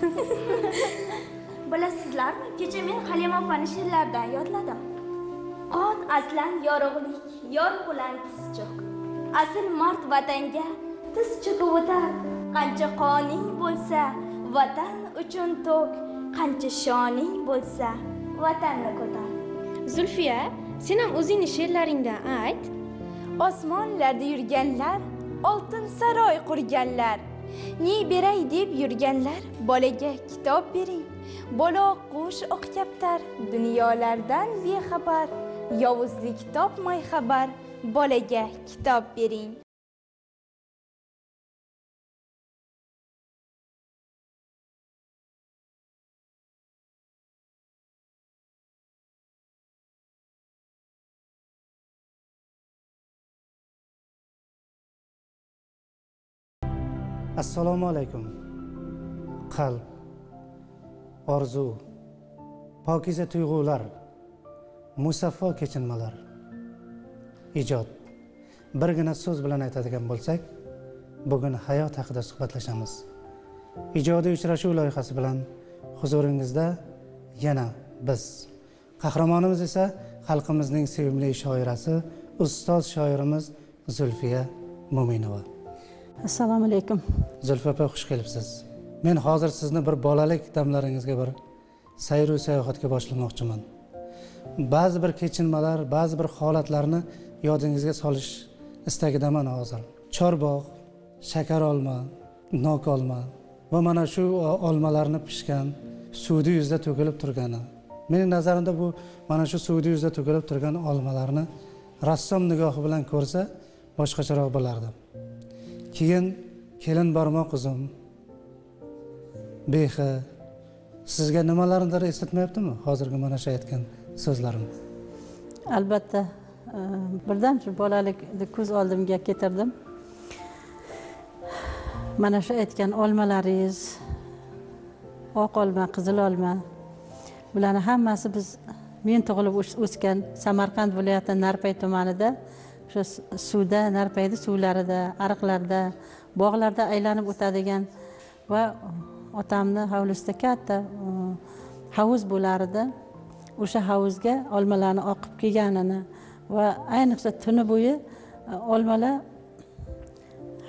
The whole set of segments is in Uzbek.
bilasizlarmi kecha men halima opani she'rlaridan yodladim. Qon aslan yorug'lik yor bilan tiz asl mard vatanga tiz cho'kib o'tar. Qancha qoning bo'lsa vatan uchun to'k qancha shoning bo'lsa vatanni ko'tar. Zulfiya sen ham o'zingni she'rlaringdan ayt. Osmonlarda yurganlar oltin saroy qurganlar ne beray deb yurganlar bolaga kitob bering. Bola qush o'q dunyolardan bexabar. Yovuzlik topmay xabar bolaga kitob bering. Assalomu alaykum. Qalb orzu pokiza tuyg'ular musaffo kechinmalar. Ijod birgina so'z bilan aytadigan bo'lsak bugun hayot haqida suhbatlashamiz. Ijodiy uchrashuv loyihasi bilan huzuringizda yana biz. Qahramonimiz esa xalqimizning sevimli shoirasi ustoz shoirimiz zulfiya mo'minova assalomu alaykum. Zulfi opa xush kelibsiz. Men hozir sizni bir bolalik damlaringizga bir sayru sayohatga boshlamoqchiman ba'zi bir kechinmalar ba'zi bir holatlarni yodingizga solish istagidaman hozir. Chorbog' shakar olma nok olma va mana shu olmalarni pishgan suvni yuzida to'kilib turgani. Meni nazarimda bu mana shu suvni yuzida to'kilib turgan olmalarni rassom nigohi bilan ko'rsa boshqacharoq bo'lardi. Keyin kelin bormoq qizim. Behi sizga nimalarnidir eslatmayaptimi hozirgi mana shu aytgan so'zlarim? Albatta e, birdan shu bolalikni ko'z oldimga keltirdim. Mana shu aytgan olmalaringiz oq olma qizil olma bularni hammasi biz men tug'ilib o'sgan samarqand viloyati narpay tumanida o'sha suvda narpaydi suvlarida ariqlarda bog'larda aylanib o'tadigan va otamni hovlisida katta uh, havuz bo'lar edi o'sha havuzga olmalarni oqib kelganini va ayniqsa tuni bo'yi uh, olmalar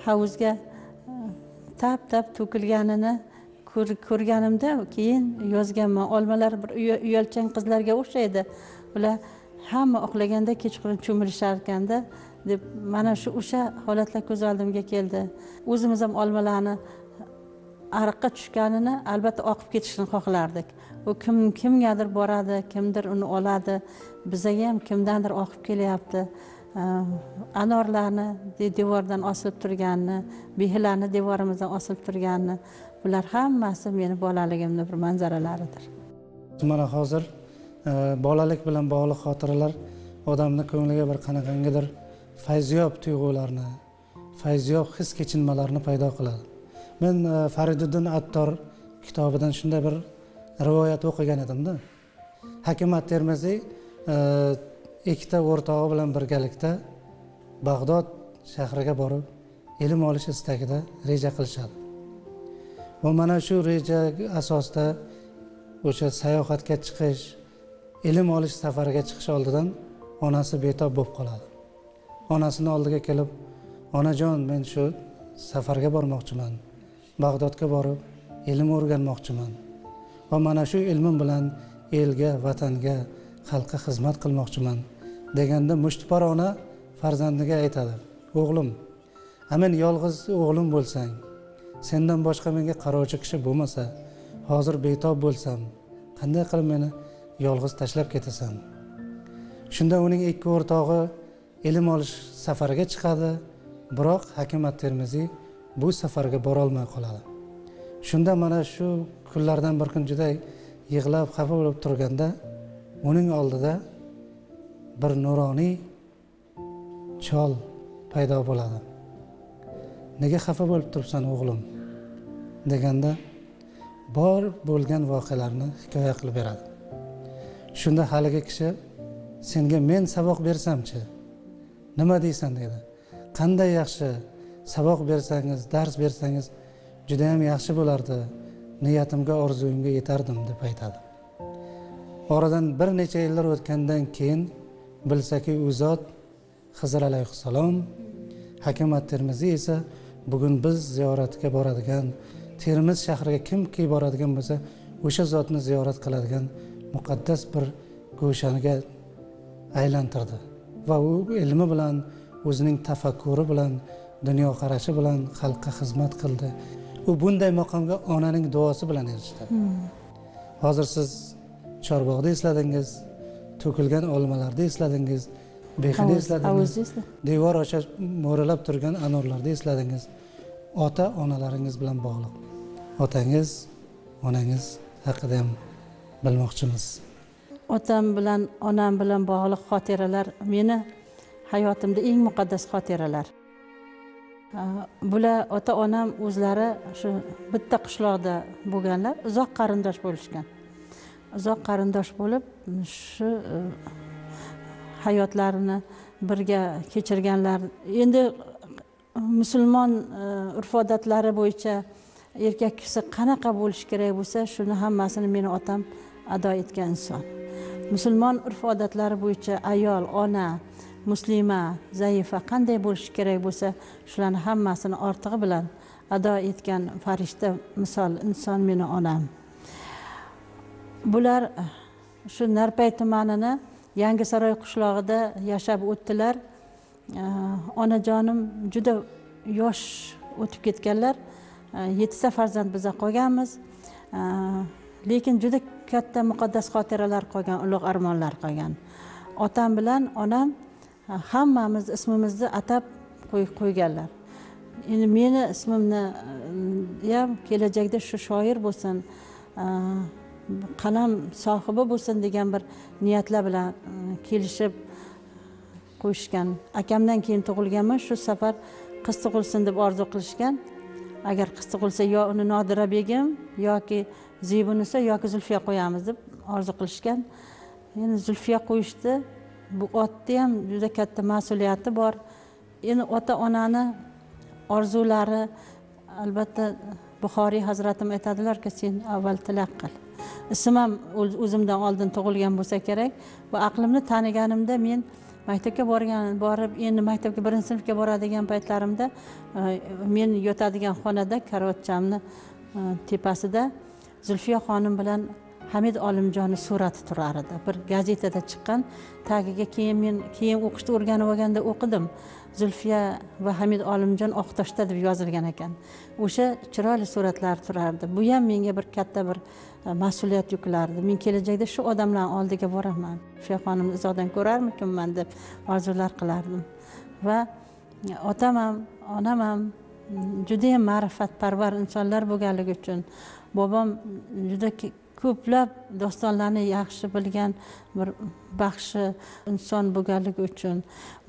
havuzga uh, tap tap to'kilganini ko'rganimda keyin yozganman. Olmalar bir uyalchang qizlarga o'xshaydi. Ular hamma uxlaganda kechqurun cho'milishar ekanda deb mana shu o'sha holatlar ko'z oldimga keldi. O'zimiz ham olmalarni ariqqa tushganini albatta oqib ketishini xohlardik. U kim kimgadir boradi kimdir uni oladi. Bizaga ham kimdandir oqib kelyapti. Ehm, anorlarni devordan osilib turganini behilarni devorimizdan osilib turganini bular hammasi meni bolaligimni bir manzaralaridir. Mana hozir bolalik bilan bog'liq xotiralar odamni ko'ngliga bir qanaqangidir fayziyob tuyg'ularni fayziyob his kechinmalarni paydo qiladi. Men e, fariduddin attor kitobidan shunday bir rivoyat o'qigan edimda. Hakimat termiziy e, ikkita o'rtog'i bilan birgalikda bag'dod shahriga borib ilm olish istagida reja qilishadi. Va mana shu reja asosida o'sha sayohatga chiqish ilm olish safariga chiqish oldidan onasi betob bo'lib qoladi. Onasini oldiga kelib onajon men shu safarga bormoqchiman. Bag'dodga borib ilm o'rganmoqchiman va mana shu ilmim bilan elga vatanga xalqqa xizmat qilmoqchiman deganda mushtipor ona farzandiga aytadi. O'g'lim men yolg'iz o'g'lim bo'lsang sendan boshqa menga qarovchi kishi bo'lmasa hozir betob bo'lsam qanday qilib meni yolg'iz tashlab ketasan. Shunda uning ikki o'rtog'i ilm olish safariga chiqadi biroq hakim at termiziy bu safarga borolmay qoladi. Shunda mana shu kunlardan bir kun juda yig'lab xafa bo'lib turganda uning oldida bir nuroniy chol paydo bo'ladi. Nega xafa bo'lib turibsan o'g'lim? deganda bor bo'lgan voqealarni hikoya qilib beradi. Shunda haligi kishi senga men saboq bersamchi? Nima deysan? dedi. Qanday yaxshi saboq bersangiz dars bersangiz judayam yaxshi bo'lardi. Niyatimga orzuyimga yetardim deb aytadi. Oradan bir necha yillar o'tgandan keyin bilsaki u zot hizr alayhissalom hakim at termiziy esa bugun biz ziyoratga boradigan termiz shahriga kimki boradigan bo'lsa o'sha zotni ziyorat qiladigan muqaddas bir go'shaniga aylantirdi. Va u ilmi bilan o'zining tafakkuri bilan dunyoqarashi bilan xalqqa xizmat qildi. U bunday maqomga onaning duosi bilan erishdi. Hozir siz chorbog'da esladingiz to'kilgan olmalarni esladingiz behini esladingiz devor osha mo'ralab turgan anorlarni esladingiz. Ota onalaringiz bilan bog'liq. Otangiz onangiz haqida ham bilmoqchimiz. Otam bilan onam bilan bog'liq xotiralar meni hayotimda eng muqaddas xotiralar. Bular ota onam o'zlari shu bitta qishloqda bo'lganlar uzoq qarindosh bo'lishgan. Uzoq qarindosh bo'lib shu e, hayotlarini birga kechirganlar. Endi musulmon e, urf odatlari bo'yicha erkak kishi qanaqa bo'lishi kerak bo'lsa shuni hammasini meni otam ado etgan inson musulmon urf odatlari bo'yicha ayol ona muslima zaifa qanday bo'lishi kerak bo'lsa shularni hammasini ortig'i bilan ado etgan farishta misol inson meni onam. Bular shu narpay tumanini yangisaroy qishlog'ida yashab o'tdilar. Onajonim juda yosh o'tib ketganlar. Yettita farzand biza qolganmiz. Lekin juda katta muqaddas xotiralar qolgan ulug' armonlar qolgan. Otam bilan onam e, hammamiz ismimizni atab qo'yganlar. Endi meni ismimni e, ham kelajakda shu shoir bo'lsin e, qalam sohibi bo'lsin degan bir niyatlar bilan kelishib qo'yishgan. Akamdan keyin tug'ilganman shu safar qiz tug'ilsin deb orzu qilishgan. Agar qiz tug'ilsa yo uni nodira begim yoki zebunisa yoki zulfiya qo'yamiz deb orzu qilishgan. Endi zulfiya qo'yishdi. Bu otni ham juda katta mas'uliyati bor. Endi ota onani orzulari albatta buxoriy hazratim aytadilarki sen avval tilak qil. Ism ham o'zimdan oldin tug'ilgan bo'lsa kerak. Va aqlimni taniganimda men maktabga borgan borib endi maktabga birinchi sinfga boradigan paytlarimda e, men yotadigan xonada karavotchamni e, tepasida zulfiya xonim bilan hamid olimjonni surati turar edi. Bir gazetada chiqqan tagiga keyin men keyin o'qishni o'rganib olganda o'qidim. Zulfiya va hamid olimjon oqtoshda deb yozilgan ekan. O'sha chiroyli suratlar turardi. Bu ham menga bir katta bir e, mas'uliyat yuklardi. Men kelajakda shu odamlarni oldiga boraman. Zulfiya xonimni uzoqdan ko'rarmikinman deb orzular qilardim. Va e, otam ham onam ham judayam ma'rifatparvar insonlar bo'lganligi uchun bobom juda ko'plab dostonlarni yaxshi bilgan bir baxshi inson bo'lganligi uchun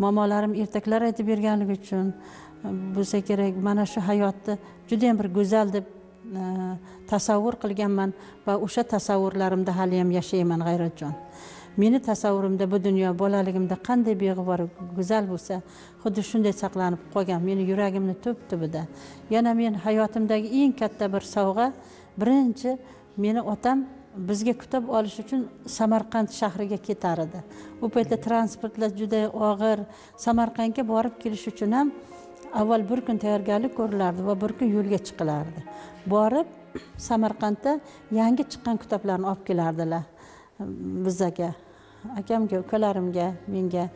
momolarim ertaklar aytib berganligi uchun e, bo'lsa kerak mana shu hayotni judayam bir go'zal deb e, tasavvur qilganman va o'sha tasavvurlarimda haliyam yashayman g'ayratjon. Meni tasavvurimda bu dunyo bolaligimda qanday beg'ubor go'zal bo'lsa xuddi shunday saqlanib qolgan meni yuragimni tub tubida yana men hayotimdagi eng katta bir sovg'a birinchi meni otam bizga kutib olish uchun samarqand shahriga ketar edi u paytda transportlar juda og'ir. Samarqandga borib kelish uchun ham avval bir kun tayyorgarlik ko'rilardi va bir kun yo'lga chiqilardi. Borib samarqandda yangi chiqqan kitoblarni olib kelardilar bizaga akamga ukalarimga menga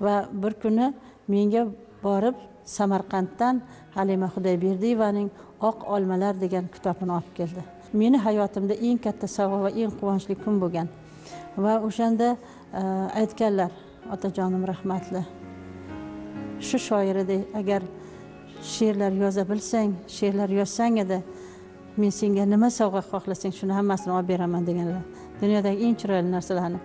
va bir kuni menga borib samarqanddan halima xudoyberdiyevaning oq olmalar degan kitobini olib keldi. Meni hayotimda eng katta sovg'a va eng quvonchli kun bo'lgan. Va o'shanda e, aytganlar otajonim rahmatli shu shoiridek agar she'rlar yoza bilsang she'rlar yozsang edi men senga nima sovg'a xohlasang shuni hammasini olib beraman deganlar. Dunyodagi eng chiroyli narsalarni.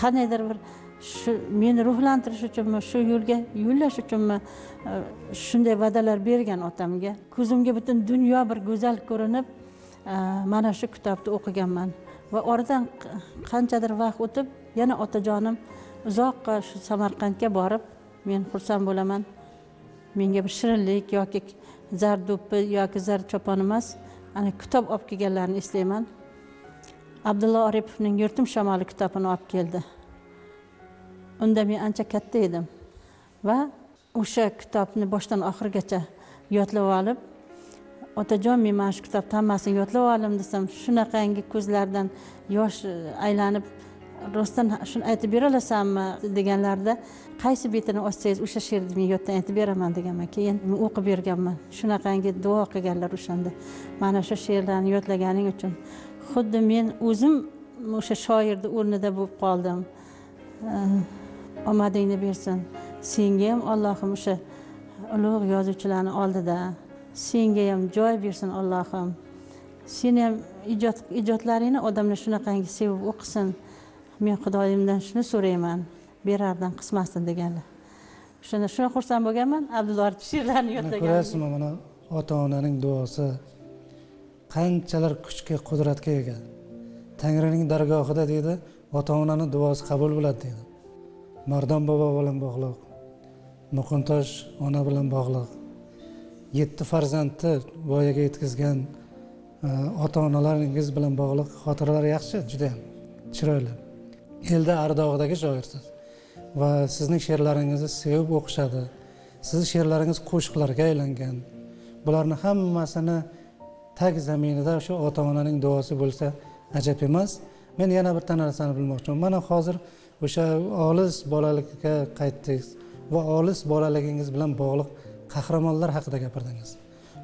Qandaydir bir shu meni ruhlantirish uchunmi shu yo'lga yo'llash uchunmi e, shunday va'dalar bergan otamga. Ko'zimga butun dunyo bir go'zal ko'rinib e, mana shu kitobni o'qiganman. Va oradan qanchadir vaqt o'tib yana otajonim uzoqqa shu samarqandga borib men xursand bo'laman. Menga bir shirinlik yoki zar do'ppi yoki zar chopon emas ana kitob olib kelganlarini eslayman. Abdulla oripovning yurtim shamoli kitobini olib keldi. Unda men ancha katta edim. Va o'sha kitobni boshdan oxirigacha yodlab olib otajon men mana shu kitobni hammasini yodlab oldim desam shunaqangi ko'zlaridan yosh e, aylanib rostdan shuni aytib bera olasanmi? deganlarida qaysi betini ochsangiz o'sha she'rni men yoddan aytib beraman deganman. Keyin men o'qib berganman. Shunaqangi duo qilganlar o'shanda mana shu she'rlarni yodlaganing uchun. Xuddi men o'zim o'sha shoirni o'rnida bo'lib qoldim. Ehm, omadingni bersin. Senga ham allohim o'sha ulug' yozuvchilarni oldida. Senga ham joy bersin allohim. Seni ham ijod ijodlaringni odamlar shunaqangi sevib o'qisin. Men xudoyimdan shuni so'rayman. Berardan qismasin deganlar. O'shanda shuni xursand bo'lganman abdulla orif she'rlarini yodlagan ko'rasizmi mana ota onaning duosi qanchalar kuchga qudratga ega. Tangrining dargohida deydi ota onani duosi qabul bo'ladi deydi mardon bobo bilan bog'liq. Muqintosh ona bilan bog'liq. Yetti farzandni voyaga yetkazgan e, ota onalaringiz bilan bog'liq xotiralar yaxshi judayam chiroyli. Elda ardog'idagi shoirsiz va sizning she'rlaringizni sevib o'qishadi. Sizni she'rlaringiz qo'shiqlarga aylangan. Bularni hammasini tag zaminida o'sha ota onaning duosi bo'lsa ajab emas. Men yana bitta narsani bilmoqchiman. Mana hozir o'sha olis bolalikka qaytdingiz va olis bolaligingiz bilan bog'liq qahramonlar haqida gapirdingiz.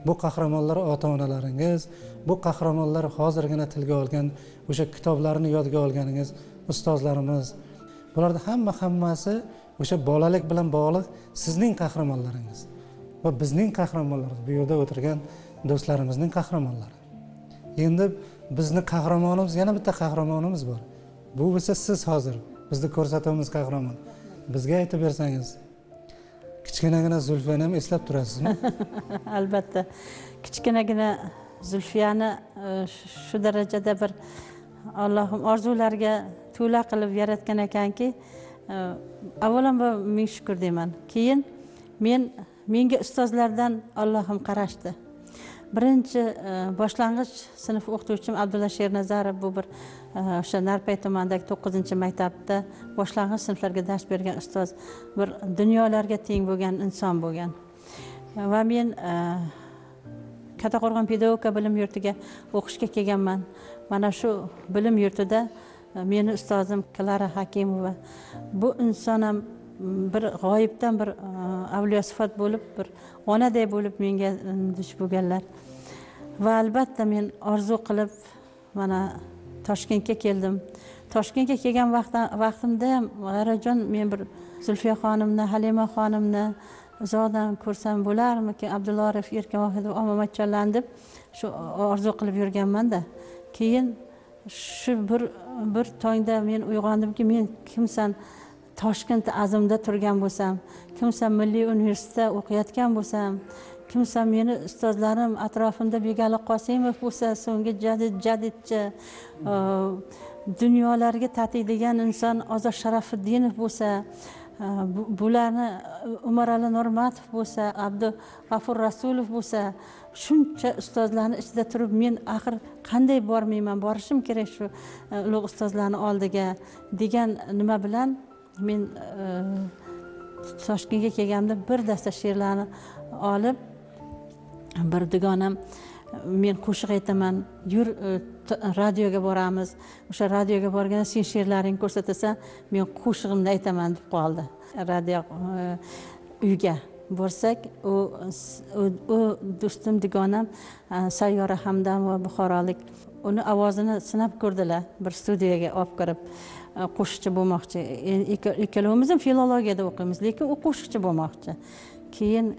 Bu qahramonlar ota onalaringiz bu qahramonlar hozirgina tilga olgan o'sha kitoblarni yodga olganingiz ustozlarimiz. Bularni hamma hammasi o'sha bolalik bilan bog'liq sizning qahramonlaringiz va bizning qahramonlarimiz bu yerda o'tirgan do'stlarimizning qahramonlari. Endi bizni qahramonimiz yana bitta qahramonimiz bor. Bu bo'lsa siz hozir bizni ko'rsatuvimiz qahramon. Bizga aytib bersangiz kichkinagina zulfiyani ham eslab turasizmi? Albatta. Kichkinagina zulfiyani e, shu darajada bir allohim orzularga to'la qilib yaratgan ekanki e, avvalambor ming shukur deyman. Keyin men menga ustozlardan allohim qarashdi. Birinchi e, boshlang'ich sinf o'qituvchim abdulla shernazarov bu bir o'sha narpay tumanidagi to'qqizinchi maktabda boshlang'ich sinflarga dars bergan ustoz bir dunyolarga teng bo'lgan inson bo'lgan. Va men e, kattaqo'rg'on pedagogika bilim yurtiga o'qishga kelganman. Mana shu bilim yurtida e, meni ustozim klara hakimova bu inson ham bir g'oyibdan bir e, avliyo sifat bo'lib bir onaday bo'lib menga duch bo'lganlar. Va albatta men orzu qilib mana toshkentga keldim. Toshkentga kelgan vaqtimda ham g'ayrajon men bir zulfiya xonimni halima xonimni uzoqdan ko'rsam bo'larmikin abdulla orif erkin vohidov omomatjonlarni deb shu orzu qilib yurganmanda. Keyin shu bir bir tongda men uyg'ondimki men kimsan toshkent azimda turgan bo'lsam kimsan milliy universitetda o'qiyotgan bo'lsam kimsan meni ustozlarim atrofimda begali qosimov bo'lsa so'nggi jadid jadidchi e, dunyolarga tatiydigan inson ozod sharafiddinov bo'lsa e, bularni umarali nurmatov bo'lsa abdu g'afur rasulov bo'lsa shuncha ustozlarni ichida turib men axir qanday bormayman borishim kerak shu ulug' ustozlarni oldiga degan nima bilan men toshkentga kelganimda bir dasta she'rlarni olib bir dugonam men qo'shiq aytaman. Yur e, radioga boramiz. O'sha radioga borganda sen she'rlaringni ko'rsatasan men qo'shig'imni aytaman deb qoldi. Radio e, uyga borsak u u do'stim dugonam e, sayyora hamdamova buxorolik. Uni ovozini sinab ko'rdilar bir studiyaga olib kirib qo'shiqchi bo'lmoqchi. Ikkalovimiz ham filologiyada o'qiymiz lekin u qo'shiqchi bo'lmoqchi. Keyin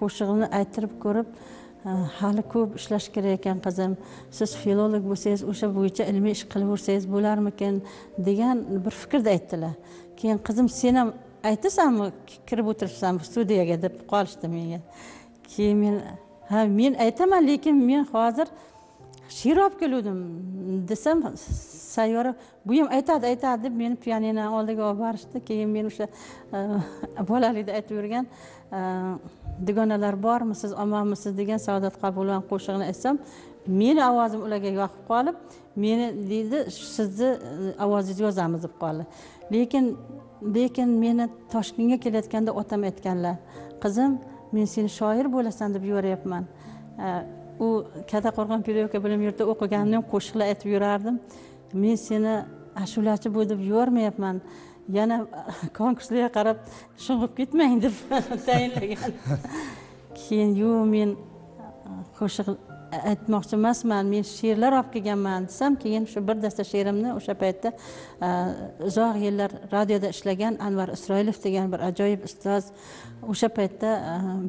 qo'shig'ini ayttirib ko'rib hali ko'p ishlash kerak ekan qizim. Siz filolog bo'lsangiz o'sha bo'yicha ilmiy ish qilaversangiz bo'larmikin degan bir fikrda aytdilar. Keyin qizim sen ham aytasanmi kirib o'tiribsanmi studiyaga deb qolishdi menga. Keyin men ha men aytaman lekin men hozir she'r olib keluvdim desam sayyora bu ham aytadi aytadi deb meni pianinoni oldiga olib borishdi. Keyin men o'sha bolalikda aytib yurgan dugonalar bormisiz omonmisiz degan saodat qabulova qo'shig'ini aytsam meni ovozim ularga yoqib qolib meni deydi sizni e, ovozingizni yozamiz deb qoldi. Lekin lekin meni toshkentga kelayotganda otam aytganlar qizim men seni shoir bo'lasan deb yuboryapman. E, u kattaqo'rg'on pedagogika bilim yurtida o'qiganimda ham qo'shiqlar aytib yurardim. Men seni ashulachi bo'l deb yubormayapman. Yana konkurslarga qarab sho'ng'ib ketmang deb tayinlagan. Keyin yo'q men qo'shiq aytmoqchi emasman men she'rlar olib kelganman desam keyin shu bir dasta she'rimni o'sha paytda uzoq yillar radioda ishlagan anvar isroilov degan bir ajoyib ustoz o'sha paytda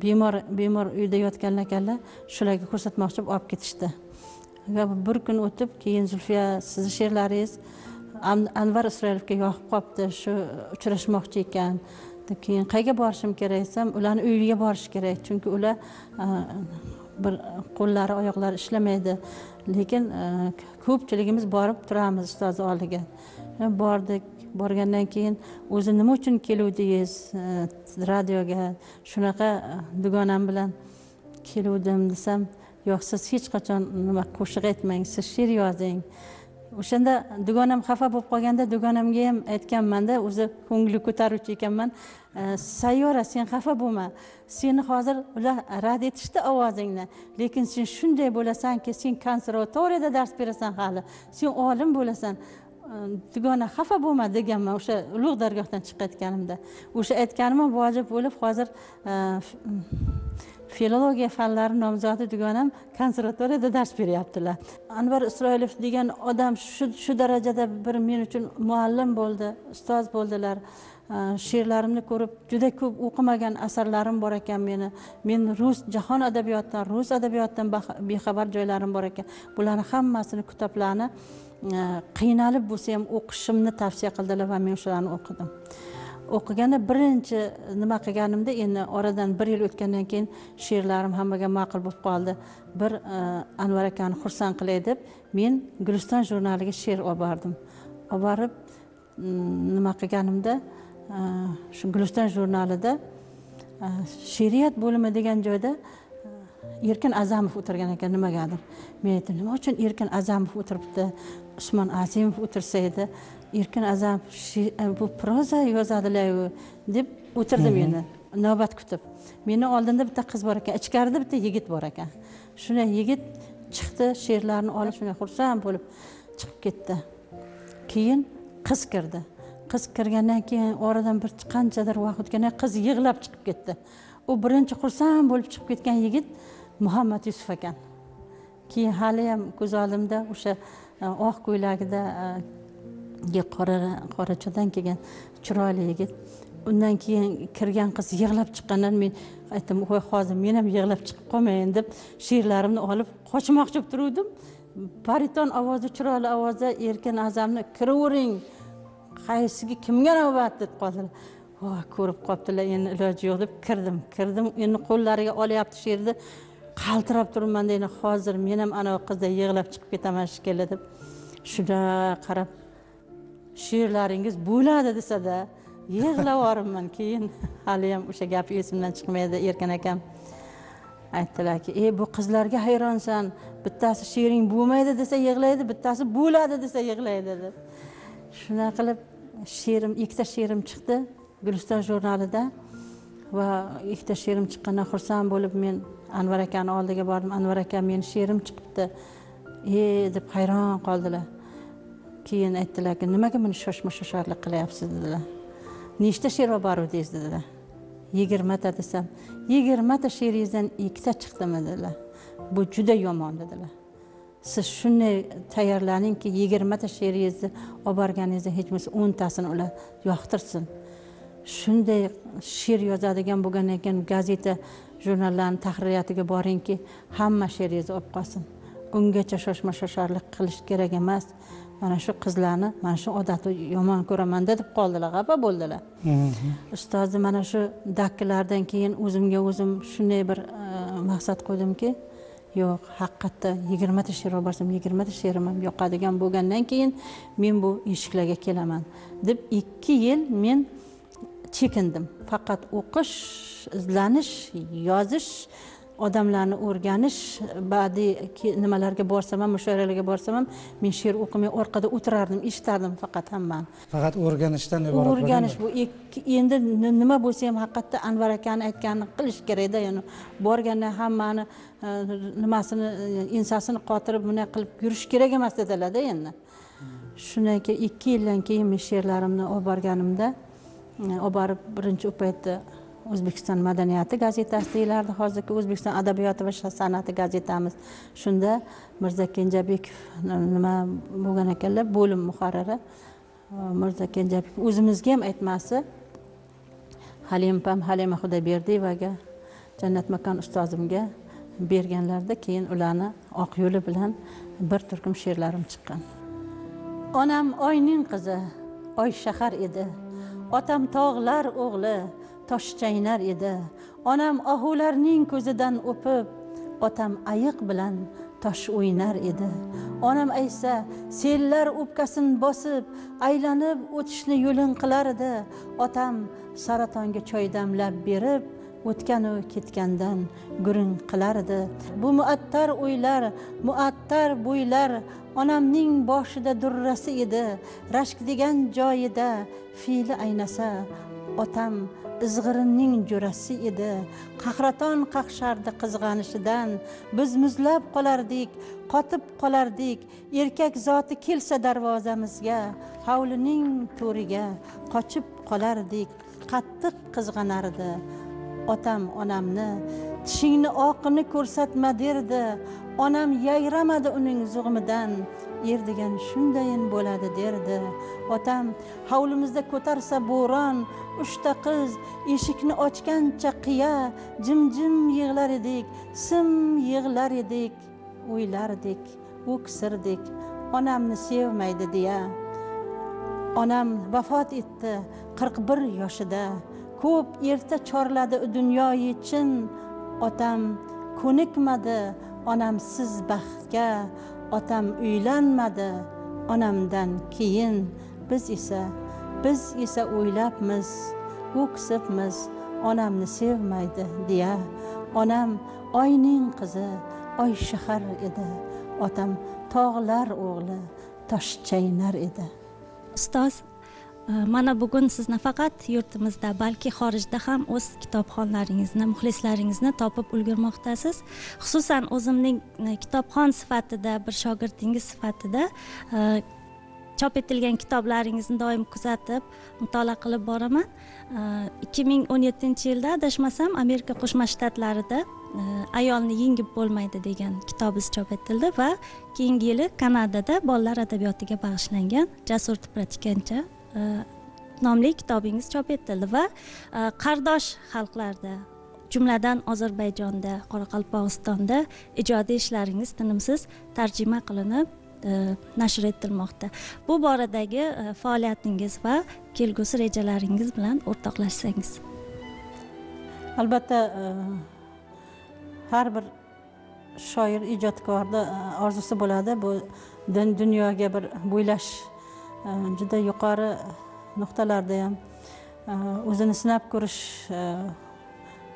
bemor bemor uyda yotganlar ekanlar shularga ko'rsatmoqchi bo'lib olib ketishdi. Va bir kun o'tib keyin zulfiya sizni she'rlaringiz anvar isroilovga yoqib qolibdi shu uchrashmoqchi ekan. Keyin qayerga borishim kerak desam ularni uyiga borish kerak chunki ular bir qo'llari oyoqlari ishlamaydi. Lekin ko'pchiligimiz borib turamiz ustozni oldiga. E, bordik. Borgandan keyin o'zi nima uchun keluvdingiz e, radioga? Shunaqa dugonam bilan keluvdim desam yo'q siz hech qachon nima qo'shiq aytmang siz she'r yozing. O'shanda dugonam xafa bo'lib qolganda dugonamga ham aytganmanda o'zi ko'ngli ko'taruvchi ekanman. E, Sayyora sen xafa bo'lma. Seni hozir ular rad etishdi ovozingni. Lekin sen shunday bo'lasanki sen konservatoriyada dars berasan hali. Sen olim bo'lasan. E, dugona xafa bo'lma deganman o'sha ulug' dargohdan chiqayotganimda. O'sha aytganim ham vojib bo'lib hozir e, filologiya fanlari nomzodi dugonam konservatoriyada dars beryaptilar. Anvar isroilov degan odam shu shu darajada bir men uchun muallim bo'ldi ustoz bo'ldilar. She'rlarimni ko'rib juda ko'p o'qimagan asarlarim bor ekan meni. Men rus jahon adabiyotidan rus adabiyotidan bexabar joylarim bor ekan. Bularni hammasini kitoblarni qiynalib bo'lsa ham o'qishimni tavsiya qildilar va men shularni o'qidim. O'qiganda birinchi nima qilganimda endi oradan bir yil o'tgandan keyin she'rlarim hammaga ma'qul bo'lib qoldi. Bir e, anvar akani xursand qilay deb men guliston jurnaliga she'r olib bordim. Olib borib mm, nima qilganimda e, shu guliston jurnalida e, she'riyat bo'limi degan joyda erkin azamov o'tirgan ekan nimagadir. Men aytdim nima uchun erkin azamov o'tiribdi usmon azimov o'tirsa edi? Erkin e, bu proza yozadilaru deb o'tirdim endi navbat kutib meni oldimda bitta qiz bor ekan ichkarida bitta yigit bor ekan shunday yigit chiqdi she'rlarni olib shunday xursand bo'lib chiqib ketdi keyin qiz kirdi qiz kirgandan keyin oradan bir qanchadir vaqt o'tgandan qiz yig'lab chiqib ketdi u birinchi xursand bo'lib chiqib ketgan yigit muhammad yusuf ekan keyin haliyam ko'z oldimda o'sha oq ko'ylagida e, qora qorachadan kelgan chiroyli yigit. Undan keyin kirgan qiz yig'lab chiqqandan men aytdim voy hozir men ham yig'lab chiqib qolmayin deb she'rlarimni olib qochmoqchi bo'lib turuvdim. Bariton ovozi chiroyli ovozda erkin azamni kiravering. Qaysiga kimga navbat deb qoldilar. Voy ko'rib qolibdilar endi iloji yo'q deb kirdim. Kirdim endi qo'llariga olyapti she'rni qaltirab turibman deydi. Hozir men ham anavi qizday yig'lab chiqib ketaman shekilli deb. Shunday qarab she'rlaringiz bo'ladi desada yig'lab yuboribman keyin haliyam o'sha gapi esimdan chiqmaydi erkin akam. Aytdilarki ey bu qizlarga hayronsan bittasi she'ring bo'lmaydi desa yig'laydi bittasi bo'ladi desa yig'laydi deb. Shunaqa qilib she'rim ikkita she'rim chiqdi guliston jurnalida va ikkita she'rim chiqqandan xursand bo'lib men anvar akani oldiga bordim. Anvar aka meni she'rim chiqibdi. E deb hayron qoldilar. Keyin aytdilarki nimaga buni shoshma shosharlik qilyapsiz dedilar. Nechta she'r bor boruvdingiz dedilar. Yigirmata desam yigirmata she'ringizdan ikkita chiqdimi dedilar. Bu juda yomon dedilar. Siz shunday tayyorlaningki yigirmata she'ringizni olib borganingizda hech bo'lmasa o'ntasini ular yoqtirsin. Shunday she'r yozadigan bo'lgandan keyin gazeta jurnallarni tahririyatiga boringki hamma she'ringizni olib qolsin. Ungacha shoshma shosharlik qilish kerak emas. Mana shu qizlarni mana shu odatni yomon ko'ramanda deb qoldilar xafa bo'ldilar. Ustozni mana shu dakkilardan keyin o'zimga o'zim shunday bir e, maqsad qo'ydimki yo'q haqiqatda yigirmata she'r olib borsam yigirmata she'rim ham yoqadigan bo'lgandan keyin men bu eshiklarga kelaman deb ikki yil men chekindim. Faqat o'qish izlanish yozish odamlarni o'rganish badiiy ki- nimalarga borsam ham mushoiralarga borsam ham men she'r o'qimay orqada o'tirardim eshitardim faqat hammani faqat o'rganishdan iborat o'rganish bu endi ni- nima bo'lsa ham haqiqatdan anvar akani aytganini qilish kerakda yani borganda hammani e, nimasini ensasini qotirib bunday qilib yurish kerak emas dedilarda endi. Shundan keyin ikki yildan keyin men she'rlarimni olib borganimda e, olib borib birinchi u paytda o'zbekiston madaniyati gazetasi deyilardi hozirgi o'zbekiston adabiyoti va san'ati gazetamiz. Shunda mirzo kenjabekov nima bo'lgan ekanlar bo'lim muharriri e, mirzo kenjabekov o'zimizga ham aytmasi halima opam halima xudoyberdiyevaga jannat makon ustozimga berganlarda keyin ularni oq yo'li bilan bir turkum she'rlarim chiqqan. Onam oyning qizi oy shahar edi. Otam tog'lar o'g'li tosh chaynar edi. Onam ohularning ko'zidan o'pib otam ayiq bilan tosh o'ynar edi. Onam aytsa sellar o'pkasin bosib aylanib o'tishni yo'lin qilar edi. Otam saratonga choy damlab berib o'tganu ketgandan gurung qilar edi. Bu muattar o'ylar muattar bo'ylar onamning boshida durrasi edi. Rashk degan joyida fe'li aynasa otam izg'irinning jo'rasi edi. Qahraton qaqshardi qizg'anishidan. Biz muzlab qolardik qotib qolardik erkak zoti kelsa darvozamizga hovlining to'riga qochib qolardik qattiq qizg'anardi. Otam onamni tishingni oqini ko'rsatma derdi. Onam yayramadi uning zug'midan. Er degan shundayin bo'ladi derdi. Otam hovlimizda ko'tarsa bo'ron uchta qiz eshikni ochgancha qiya jim jim yig'lar edik sim yig'lar edik o'ylardik o'ksirdik. Onamni sevmaydi deya. Onam vafot etdi qirq bir yoshida. Ko'p erta chorladi u dunyoyi chin otam ko'nikmadi onamsiz baxtga. Otam uylanmadi onamdan keyin. Biz esa biz esa o'ylabmiz o'ksibmiz onamni sevmaydi deya. Onam oyning qizi oy shahar edi. Otam tog'lar o'g'li toshchaynar edi. Ustoz Э, mana bugun siz nafaqat yurtimizda balki xorijda ham o'z kitobxonlaringizni muxlislaringizni topib ulgurmoqdasiz. Xususan o'zimning e, kitobxon sifatida bir shogirdingiz sifatida e, chop etilgan kitoblaringizni doim kuzatib mutolaa qilib boraman. E, ikki ming o'n yettinchi yilda adashmasam amerika qo'shma shtatlarida ayolni yengib bo'lmaydi degan kitobingiz chop etildi va keyingi yili kanadada bolalar adabiyotiga bag'ishlangan jasur tipratikancha Э, nomli kitobingiz chop etildi va e, qardosh xalqlarda jumladan ozarbayjonda qoraqalpog'istonda ijodiy ishlaringiz tinimsiz tarjima qilinib e, nashr etilmoqda. Bu boradagi e, faoliyatingiz va kelgusi rejalaringiz bilan o'rtoqlashsangiz. Albatta har bir shoir ijodkorni orzusi bo'ladi. Bu din dunyoga bir bo'ylash Э, juda yuqori nuqtalarda ham э, o'zini sinab ko'rish э,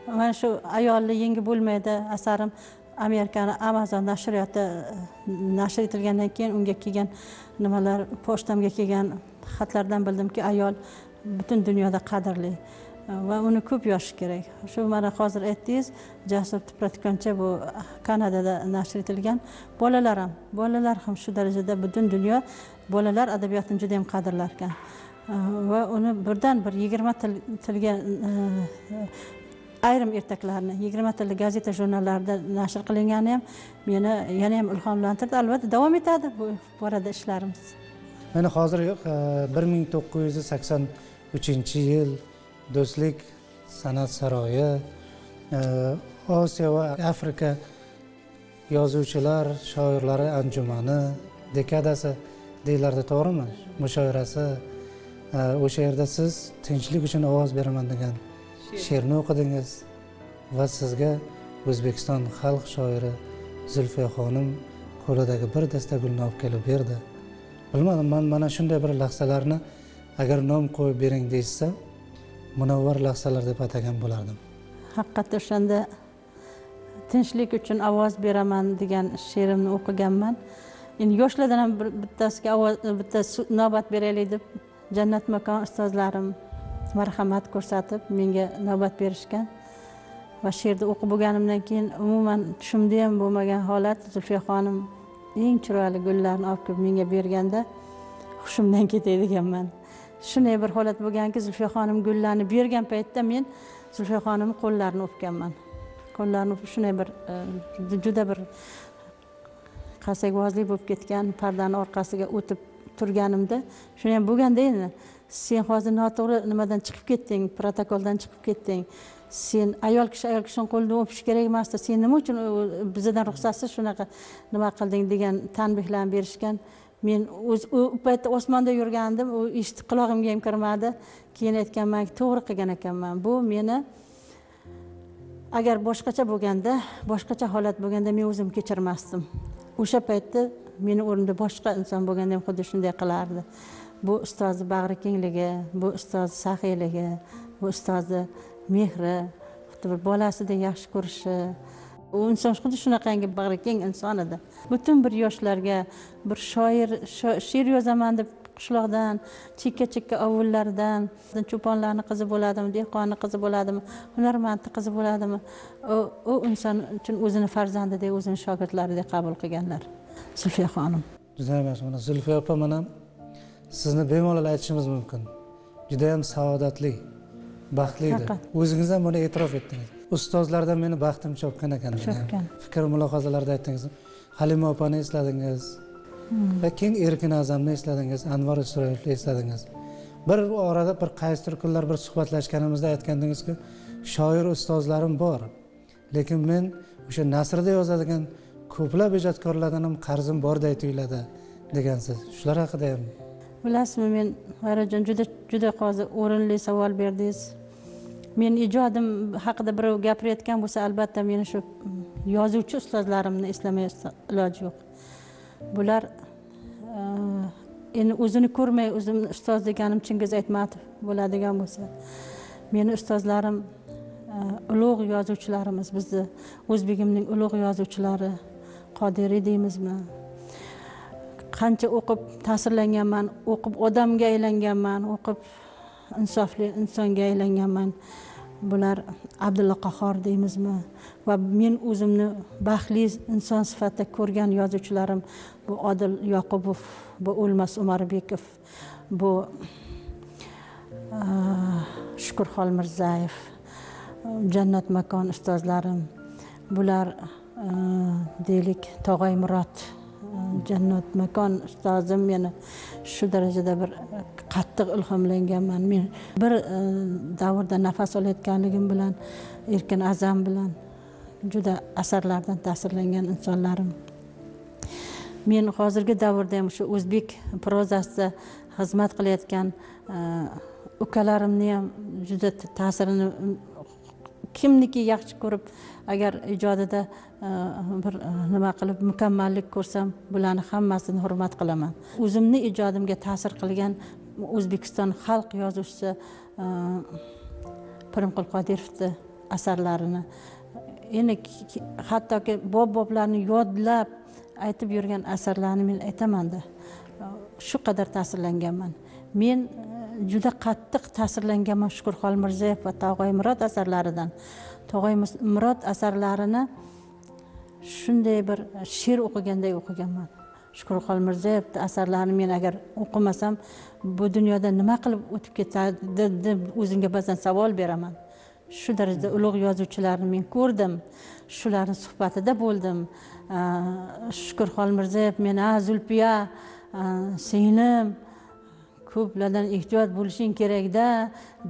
mana shu ayolni yengib bo'lmaydi asarim amerikani amazon nashriyoti e, nashr etilgandan keyin unga kelgan nimalar pochtamga kelgan xatlardan bildimki ayol butun dunyoda qadrli. Va uni ko'p yozish kerak shu mana hozir aytdingiz jasur tipratikancha bu kanadada nashr etilgan bolalar ham bolalar ham shu darajada butun dunyo bolalar adabiyotini juda yam qadrlar ekan va uni birdan bir yigirma til, tilga ayrim ertaklarni yigirma tilli gazeta jurnallarda nashr qilingani ham meni yana ham ilhomlantirdi albatta davom etadi bu borada ishlarimiz mana hozir bir ming to'qqiz yuz sakson uchinchi yil do'stlik san'at saroyi e, osiyo va afrika yozuvchilar shoirlari anjumani dekadasi deyilardi to'g'rimi? Mushoirasi e, o'sha yerda siz tinchlik uchun ovoz beraman degan she'rni o'qidingiz va sizga o'zbekiston xalq shoiri zulfiya xonim qo'lidagi bir dasta gulni olib kelib berdi. Bilmadim man mana shunday bir lahzalarni agar nom qo'yib bering deyishsa munavvar lahzalar deb atagan bo'lardim. Haqiqatda o'shanda tinchlik uchun ovoz beraman degan she'rimni o'qiganman. Endi yoshlardan ham bir bittasiga ovoz bitta navbat beraylik deb jannat makon ustozlarim marhamat ko'rsatib menga navbat berishgan va she'rni o'qib bo'lganimdan keyin umuman tushimda ham bo'lmagan holat zulfiya xonim eng chiroyli gullarni olib kelib menga berganda hushimdan ketay deganman shunday bir holat bo'lganki zulfiya xonim gullarni bergan paytda men zulfiya xonimni qo'llarini o'pganman. Qo'llarini o'pib shunday bir e, juda bir qarsakbozlik bo'lib ketgan pardani orqasiga o'tib turganimda shuni ham bo'lganda endi sen hozir noto'g'ri nimadan chiqib ketding protokoldan chiqib ketding. Sen ayol kishi ayol kishini qo'lidan o'pish kerak emasdi sen nima uchun bizadan bizdan ruxsatsiz shunaqa nima qilding degan tanbehlarni berishgan men o'z u paytda osmonda yurgandim u eshitib qulog'imga ham kirmadi. Keyin aytganmanki to'g'ri qilgan ekanman. Bu meni agar boshqacha bo'lganda boshqacha holat bo'lganda men o'zim kechirmasdim. O'sha paytda meni o'rnimda boshqa inson bo'lganda ham xuddi shunday qilardi. Bu ustozni bag'ri kengligi bu ustozni saxiyligi bu ustozni mehri xuddi bir bolasidek yaxshi ko'rishi u inson xuddi shunaqangi bag'ri keng inson edi. Butun bir yoshlarga bir shoir sho- she'r yozaman deb qishloqdan chekka chekka ovullardan cho'ponlarni qizi bo'ladimi dehqonni qizi bo'ladimi hunarmandni qizi bo'ladimi? U inson uchun o'zini farzandidek o'zini shogirdlaridek qabul qilganlar. Zulfiya xonim. Judayam yaxshi mana zulfiya opa mana sizni bemalol aytishimiz mumkin. Judayam saodatli baxtlidir. Haqiqat. o'zingiz ham buni e'tirof etdingiz ustozlardan meni baxtim chopgan ekan. Chopgan. fikr mulohazalarda aytdingiz halima opani esladingiz va keng erkin azamni esladingiz anvar isroilovni esladingiz. Bir orada bir qaysidir kunlar bir suhbatlashganimizda aytgandingizki shoir ustozlarim bor. Lekin men o'sha nasrda yozadigan ko'plab ijodkorlardan ham qarzim borday tuyuladi degansiz shular haqida ham. Bilasizmi men g'ayratjon juda juda hozir o'rinli savol berdingiz men ijodim haqida birov gapirayotgan bo'lsa albatta meni shu yozuvchi ustozlarimni eslamay iloji yo'q. Bular endi o'zini ko'rmay o'zimni ustoz deganim chingiz aytmatov bo'ladigan bo'lsa meni ustozlarim ulug' yozuvchilarimiz bizni o'zbegimning ulug' yozuvchilari qodiriy deymizmi qancha o'qib ta'sirlanganman o'qib odamga aylanganman o'qib insofli insonga aylanganman. Bular abdulla qahhor deymizmi? Va men o'zimni baxtli inson sifatida ko'rgan yozuvchilarim bu odil yoqubov bu o'lmas umarbekov bu shukurxol mirzayev jannat makon ustozlarim. Bular deylik tog'ay murod. Jannat makon ustozim meni shu darajada bir qattiq ilhomlanganman. Men bir e, davrda nafas olayotganligim bilan erkin azam bilan juda asarlardan ta'sirlangan insonlarim. Men hozirgi davrda ham shu o'zbek prozasida xizmat qilayotgan e, ukalarimni ham juda ta'sirini kimniki yaxshi ko'rib agar ijodida e, bir e, nima qilib mukammallik ko'rsam bularni hammasini hurmat qilaman. O'zimni ijodimga ta'sir qilgan o'zbekiston xalq yozuvchisi e, pirimqul qodirovni asarlarini endi hattoki bob boblarni yodlab aytib yurgan asarlarni men aytamanda. Shu qadar ta'sirlanganman. Men juda qattiq ta'sirlanganman shukurxon xolmirzayev va tog'ay murod asarlaridan. Tog'ay murod asarlarini shunday bir she'r o'qiganday o'qiganman. Shukurxon xolmirzayevni asarlarini men agar o'qimasam bu dunyoda nima qilib o'tib ketadi deb o'zimga ba'zan savol beraman. Shu darajada ulug' yozuvchilarni men ko'rdim shularni suhbatida bo'ldim. Shukurxon mirzayev meni a zulfiya singlim ko'plardan ehtiyot bo'lishing kerakda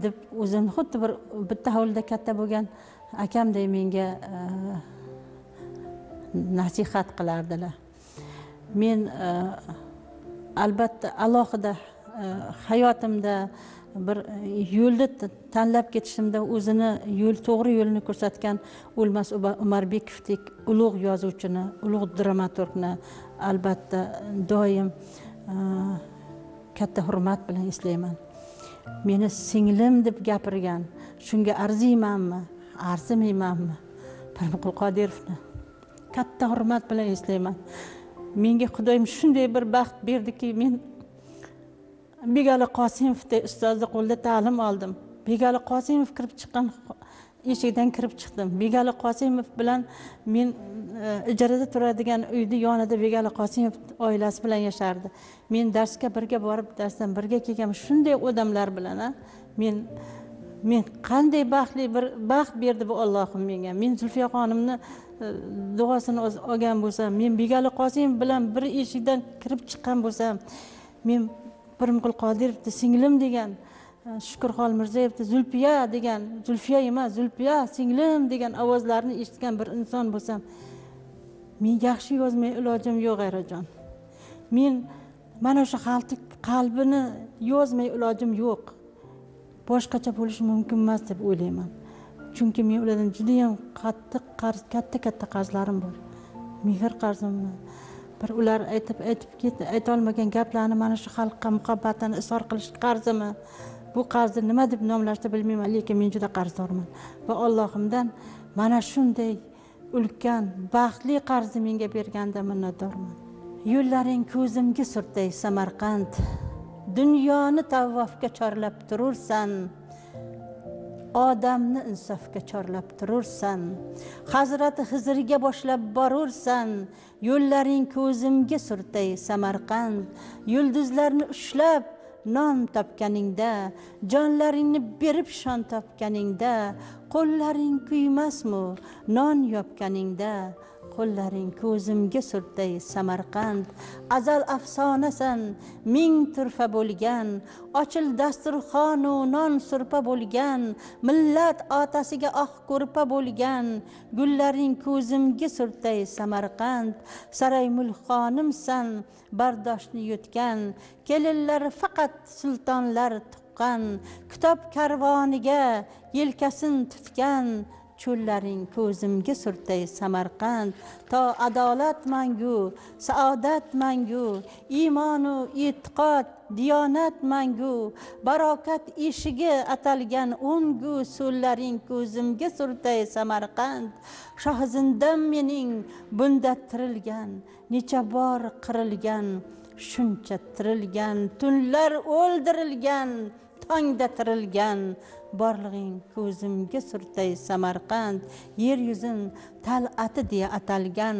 deb o'zini xuddi bir bitta hovlida katta bo'lgan akamday menga e, nasihat qilardilar. Men e, albatta alohida e, hayotimda bir yo'lni tanlab ketishimda o'zini yo'l to'g'ri yo'lni ko'rsatgan o'lmas umarbekovdek ulug' yozuvchini ulug' dramaturgni albatta doim katta hurmat bilan eslayman meni singlim deb gapirgan shunga arziymanmi arzimaymanmi? Pirmuqul qodirovni katta hurmat bilan eslayman menga xudoyim shunday bir baxt berdiki men begali qosimovday ustozni qo'lida ta'lim oldim. Begali qosimov kirib chiqqan eshikdan kirib chiqdim. Begali qosimov bilan men e, ijarada turadigan uyni yonida begali qosimov oilasi bilan yashardi. Men darsga birga borib darsdan birga kelganman shunday odamlar bilan a men men qanday baxtli bir baxt berdi bu ollohim menga. Men zulfiya xonimni e, duosini olgan bo'lsam men begali qosimov bilan bir eshikdan kirib chiqqan bo'lsam men pirimqul qodirovni singlim degan shukur xolmirzayevni zulfiya degan zulfiya emas zulfiya singlim degan ovozlarni eshitgan bir inson bo'lsam men yaxshi yozmay ilojim yo'q ayrajon. Men mana shu xalqni qalbini yozmay ilojim yo'q. Boshqacha bo'lishi mumkin emas deb o'ylayman. Chunki men ulardan judayam qattiq qarz katta katta qarzlarim bor. Mehr qarzimni bir ular aytib aytib aytolmagan gaplarni mana shu xalqqa muhabbatini izhor qilish qarzimi? Bu qarzni nima deb nomlashni bilmayman lekin men juda qarzdorman. Va allohimdan mana shunday ulkan baxtli qarzni menga berganda minnatdorman. Yo'llaring ko'zimga surtay samarqand. Dunyoni tavvofga chorlab turursan odamni insofga chorlab turursan hazrati hizrga boshlab borursan. Yo'llaring ko'zimga surtay samarqand. Yulduzlarni ushlab non topganingda jonlaringni berib shon topganingda qo'llaring kuymasmi non yopganingda. Qo'llaring ko'zimga surtay samarqand azal afsonasan ming turfa bo'lgan ochil dasturxonu non surpa bo'lgan millat otasiga oq ko'rpa bo'lgan gullaring ko'zimga surtay samarqand saray mulxonimsan bardoshni yutgan kelinlar faqat sultonlar tuqqan kitob karvoniga yelkasin tutgan cho'llaring ko'zimga surtay samarqand. To adolat mangu saodat mangu iymonu e'tiqod diyonat mangu barokat eshigi atalgan o'ngu so'llaring ko'zimga surtay samarqand. Shohzindam mening bunda tirilgan necha bor qirilgan shuncha tirilgan tunlar o'ldirilgan. Tongda tirilgan borlig'ing ko'zimga surtay samarqand yer yuzin tal'ati deya atalgan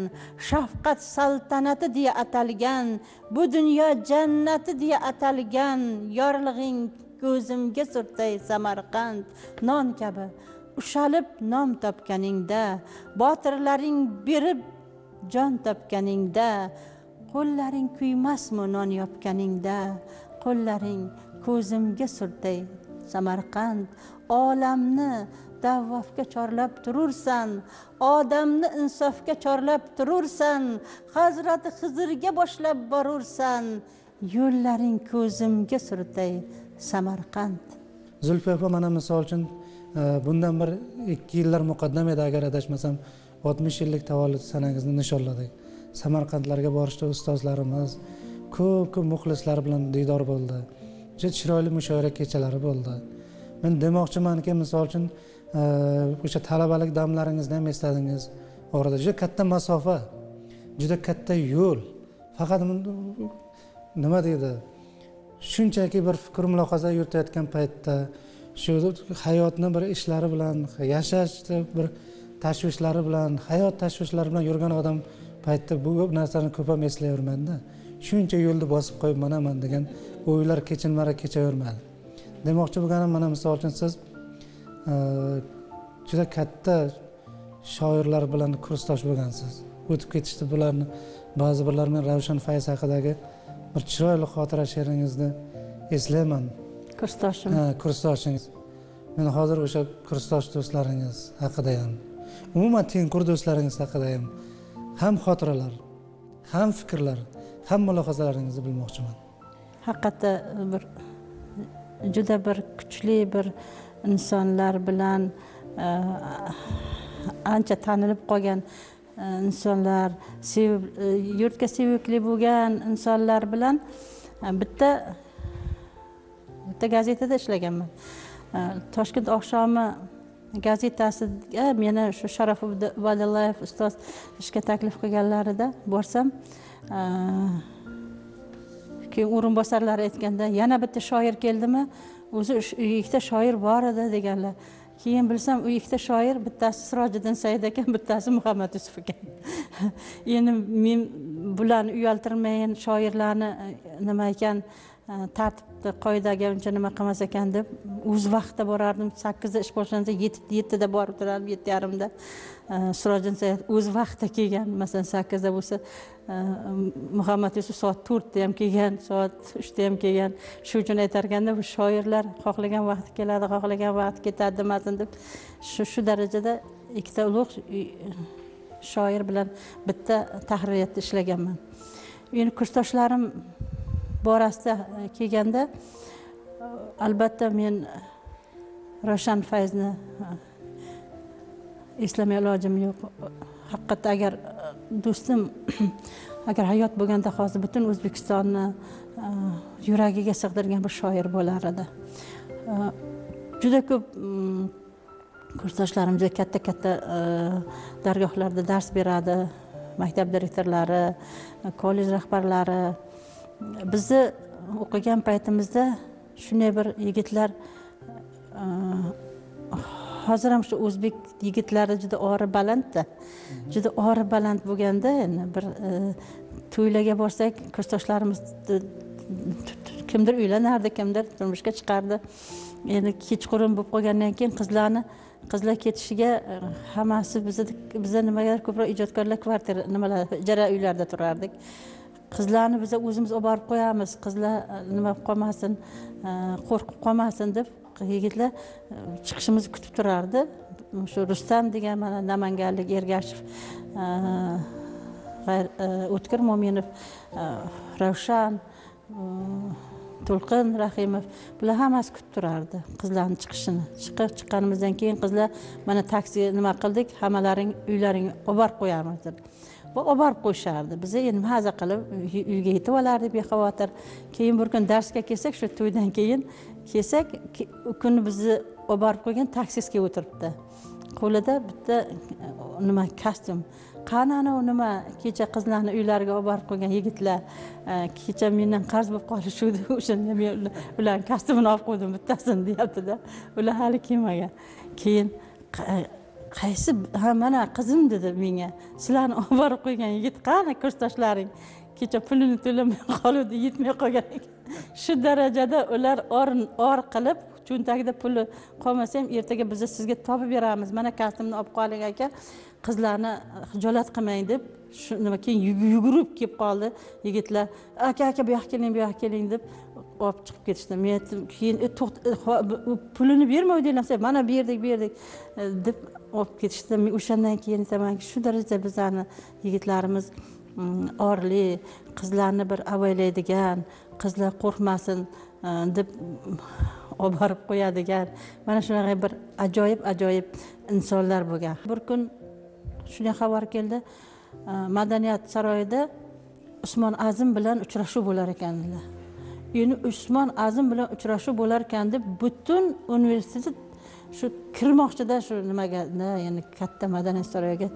shafqat saltanati deya atalgan bu dunyo jannati deya atalgan yorlig'ing ko'zimga surtay samarqand. Non kabi ushalib nom topganingda botirlaring berib jon topganingda qo'llaring kuymasmi non yopganingda qo'llaring ko'zimga surtay. Samarqand olamni davvofga chorlab turursan odamni insofga chorlab turursan hazrati hizrga boshlab borursan. Yo'llaring ko'zimga surtay samarqand. Zulfiya opa mana misol uchun e, bundan bir ikki yillar muqaddam edi agar adashmasam oltmish yillik tavallud sanangizni nishonladik. Samarqandlarga borishda ustozlarimiz ko'p ko'p muxlislar bilan diydor bo'ldi. Juda chiroyli mushoira kechalari bo'ldi. Men demoqchimanki misol uchun e, o'sha talabalik damlaringizni ham esladingiz. Orada juda katta masofa juda katta yo'l. Faqat nima deydi? Shunchaki bir fikr mulohaza yuritayotgan paytda shu hayotni bir ishlari bilan yashash bir tashvishlari bilan hayot tashvishlari bilan yurgan odam paytda bu narsani ko'p ham eslayvermanda shuncha yo'lni bosib qo'yib manaman degan o'ylar kechinmari kechavermadi demoqchi bo'lganim mana misol uchun siz e, juda katta shoirlar bilan kursdosh bo'lgansiz. O'tib ketishdi bularni ba'zi birlar men ravshan fayz haqidagi bir chiroyli xotira she'ringizni eslayman. Kursdoshim ha kursdoshingiz men hozir o'sha kursdosh do'stlaringiz haqida ham umuman tengqur do'stlaringiz haqida ham ham xotiralar ham fikrlar ham mulohazalaringizni bilmoqchiman haqiqatda e, bir juda bir kuchli bir insonlar bilan e, ancha tanilib qolgan e, insonlar yurtga sevikli bo'lgan insonlar bilan bitta bitta gazetada ishlaganman. Toshkent oqshomi gazetasiga meni shu sharof valillayev ustoz ishga taklif qilganlarida borsam keyin o'rinbosarlar aytganda yana bitta shoir keldimi? O'zi u ikkita shoir bor edi deganlar. Keyin bilsam u ikkita shoir bittasi sirojiddin said ekan bittasi muhammad yusuf ekan. Endi men bularni uyaltirmayin shoirlarni e, nima ekan e, tartibni qoidaga uncha nima qilmas ekan deb o'z vaqtida borardim. Sakkizda ish boshlansa yettida borib turardim yetti yarimda. E, sirojiddin o'z vaqtida kelgan masalan sakkizda bo'lsa muhammad yusuf soat to'rtda ham kelgan soat uchda ham kelgan shu uchun aytarekanda bu shoirlar xohlagan vaqti keladi xohlagan vaqti ketadi demasin deb shu shu darajada ikkita ulug' shoir bilan bitta tahririyatda ishlaganman endi kursdoshlarim borasida kelganda albatta men ravshan fayzni eslamay ilojim yo'q. Haqiqatda agar e, do'stim agar hayot bo'lganda hozir butun o'zbekistonni e, yuragiga sig'dirgan bir shoir bo'lar edi. E, juda ko'p mm, kursdoshlarim juda katta katta dargohlarda dars beradi maktab direktorlari kollej rahbarlari. Bizni o'qigan paytimizda shunday bir yigitlar hozir ham shu o'zbek yigitlari juda ori balandda. Juda ori baland bo'lganda endi bir e, to'ylarga borsak kursdoshlarimiz kimdir uylanardi kimdir turmushga chiqardi. Endi kechqurun bo'lib qolgandan keyin qizlarni qizlar ketishiga e, hammasi bizni biza nimagadir ko'proq ijodkorlar kvartira nimalar ijara uylarda turardik. Qizlarni biza o'zimiz olib borib qo'yamiz. Qizlar e, nima qolmasin qo'rqib qolmasin deb yigitlar e, chiqishimizni kutib turardi. Shu rustam degan mana namanganlik ergashev e, e, o'tkir mo'minov ravshan to'lqin rahimov bular hammasi kutib turardi qizlarni chiqishini. Chiqib chiqqanimizdan keyin qizlar mana taksi nima qildik? Hammalaring uylaringga olib borib qo'yamiz deb. Va olib borib qo'yishardi. Biz endi maza qilib uyga yetib olardik bexavotir. Keyin bir kun darsga kelsak shu to'ydan keyin kelsak u kuni bizni olib borib qo'ygan taksistga o'tiribdi. Qo'lida bitta nima kostyum. Qani anavi nima kecha qizlarni uylariga olib borib qo'ygan yigitlar e, kecha mendan qarz bo'lib qolishuvdi o'shanda men ular- ularni kostyumini olib qo'ydim bittasini deyaptida ular hali kelmagan. Keyin qaysi ha mana qizim dedi menga sizlarni olib borib qo'ygan yigit qani kursdoshlaring kecha pulini to'lamay qoluvdi yetmay qolgan ekan. Shu darajada ular or or qilib cho'ntagida puli qolmasa ham ertaga biz sizga topib beramiz. Mana kastimni olib qoling aka. Qizlarni eh, hijolat qilmang deb shu nima keyin yugurib kelib qoldi. Yigitlar aka aka bu yoqqa keling bu yoqqa keling deb olib chiqib ketishdi. Men aytdim keyin "E, to'xt- e, bu- pulini bermavdinglar desa mana berdik berdik deb olib ketishdi. Men o'shandan keyin aytamanki shu darajada bizani yigitlarimiz orli qizlarni bir avaylaydigan qizlar qo'rqmasin deb olib borib qo'yadigan mana shunaqa bir ajoyib ajoyib insonlar bo'lgan bir kun shunday xabar keldi madaniyat saroyida usmon azim bilan uchrashuv bo'lar ekan dedilar endi usmon azim bilan uchrashuv bo'lar ekan deb butun universitet shu kirmoqchida shu nimaga ya'ni katta madaniyat saroyiga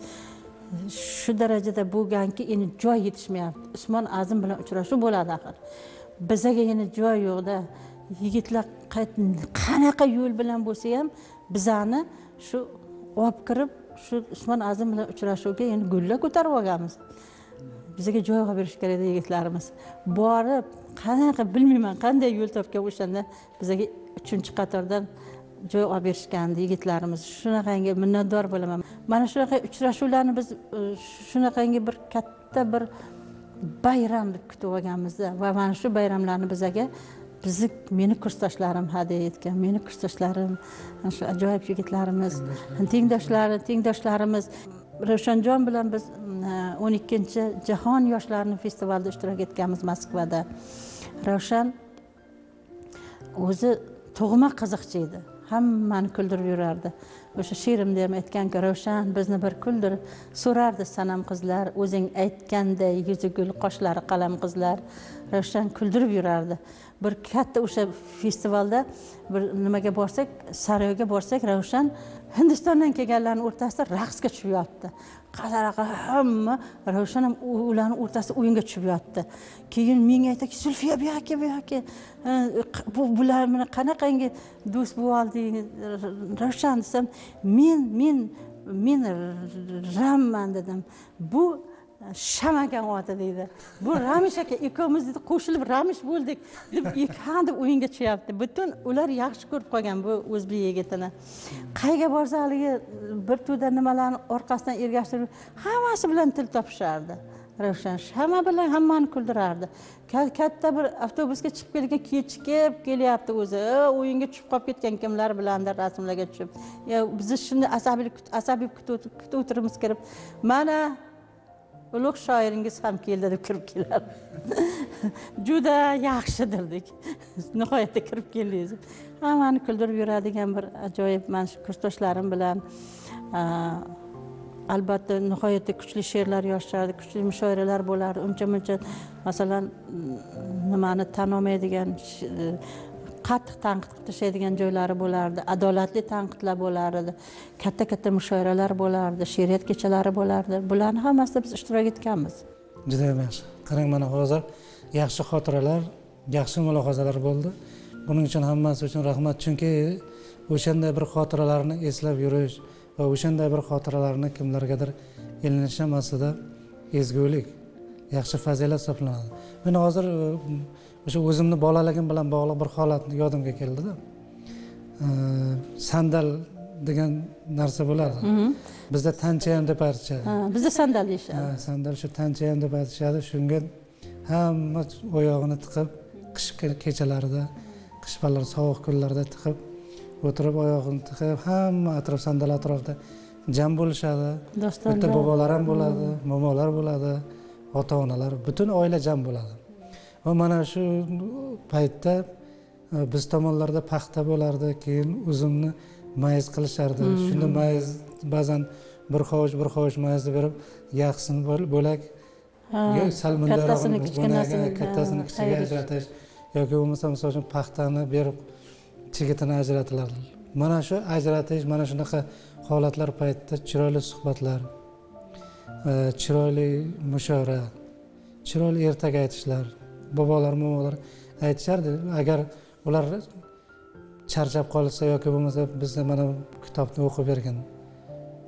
shu darajada bo'lganki endi joy yetishmayapti. Usmon azim bilan uchrashuv bo'ladi axir. Bizaga endi joy yo'qda yigitlar qanaqa yo'l bilan bo'lsa ham bizani shu olib kirib shu usmon azim bilan uchrashuvga endi gulla ko'tarib olganmiz. Bizaga joy olib berish kerak edi yigitlarimiz. Borib qanaqa bilmayman qanday yo'l topgan o'shanda bizaga uchinchi qatordan joy olib berishgandi yigitlarimiz shunaqangi minnatdor bo'laman. Mana shunaqa uchrashuvlarni biz e, shunaqangi bir katta bir bayram deb kutib olganmizda. Va mana shu bayramlarni bizaga bizni meni kursdoshlarim hadya etgan meni kursdoshlarim mana shu ajoyib yigitlarimiz tengdoshlari tengdoshlarimiz. Ravshanjon bilan biz o'n ikkinchi jahon yoshlarini festivalida ishtirok etganmiz moskvada. Ravshan o'zi tug'ma qiziqchi edi hammani kuldirib yurardi. O'sha she'rimda ham aytganku ravshan bizni bir kundir so'rardi sanam qizlar o'zing aytganday yuzi gul qoshlari qalam qizlar. Ravshan kuldirib yurardi. Bir katta o'sha festivalda bir nimaga borsak saroyga borsak ravshan hindistondan kelganlarni o'rtasida raqsga tushib yotdi. Qanaqa hamma ravshan ham ularni o'rtasida o'yinga tushib yotdi. Keyin menga aytadiki zulfiya bu yoqqa bu yoqqa e, bu bular mana qanaqangi do'st bo'lib olding ravshan desam men men men ramman dedim bu shamagan oti deydi. Bu ramish aka ikkovimiz qo'shilib ramish bo'ldik deb ha deb o'yinga tushyapti. Butun ular yaxshi ko'rib qolgan bu o'zbek yigitini. Qayerga borsa haligi bir to'da nimalarni orqasidan ergashtirib hammasi bilan til topishardi. Ravshan hamma bilan hammani kuldirardi. Katta bir avtobusga chiqib kelgan kechikib kelyapti o'zi. O'yinga tushib qolib ketgan kimlar bilandir rasmlarga tushib. Ya, bizni shunday asabiy asabiy kutib kutib o'tiribmiz kirib. Mana ulug' shoiringiz ham keldi deb kirib keladi juda yaxshi dedik nihoyatda kirib keldingiz. Deb. hammani kuldirib yuradigan bir ajoyib mana shu kursdoshlarim bilan albatta nihoyatda kuchli she'rlar yozishardi kuchli mushoiralar bo'lardi. Uncha muncha masalan nimani tan olmaydigan qattiq tanqid qilib tashlaydigan joylari bo'lardi adolatli tanqidlar bo'lardi katta katta mushoiralar bo'lardi she'riyat kechalari bo'lardi. Bularni hammasida biz ishtirok etganmiz. Judayam yaxshi. Qarang mana hozir yaxshi xotiralar yaxshi mulohazalar bo'ldi. Buning uchun hammasi uchun rahmat. Chunki o'shanday bir xotiralarni eslab yurish va o'shanday bir xotiralarni kimlargadir ilinish ham aslida ezgulik yaxshi fazilat hisoblanadi. Meni hozir e, o'sha o'zimni bolaligim bilan bog'liq bir holat yodimga keldida E, sandal degan narsa bo'lardi. Bizda tanchayam deb aytishadi. Ha, bizda sandal deyishadi. Ha, sandal shu tanchayam deb aytishadi. Shunga hamma oyog'ini tiqib qish ke- kechalarida qish sovuq kunlarda tiqib o'tirib oyog'ini tiqib hamma atrof sandal atrofida jam bo'lishadi. Dostonlar bobolar ham bo'ladi momolar bo'ladi ota onalar butun oila jam bo'ladi. Va mana shu paytda e, biz tomonlarda paxta bo'lardi keyin uzumni mayiz qilishardi. Shunda mayiz ba'zan bir hovuch bir hovuch mayizni berib yaxsini bo'l- bo'lak. Sal kattasini kichkinasini kattasini kichigiga ajratish yoki bo'lmasa misol uchun paxtani berib chigitini ajratilardi mana shu ajratish mana shunaqa holatlar paytida chiroyli suhbatlar e, chiroyli mushora chiroyli ertak aytishlar. Bobolar momolar aytishardi agar ular charchab qolsa yoki bo'lmasa bizga mana bu kitobni o'qib bergin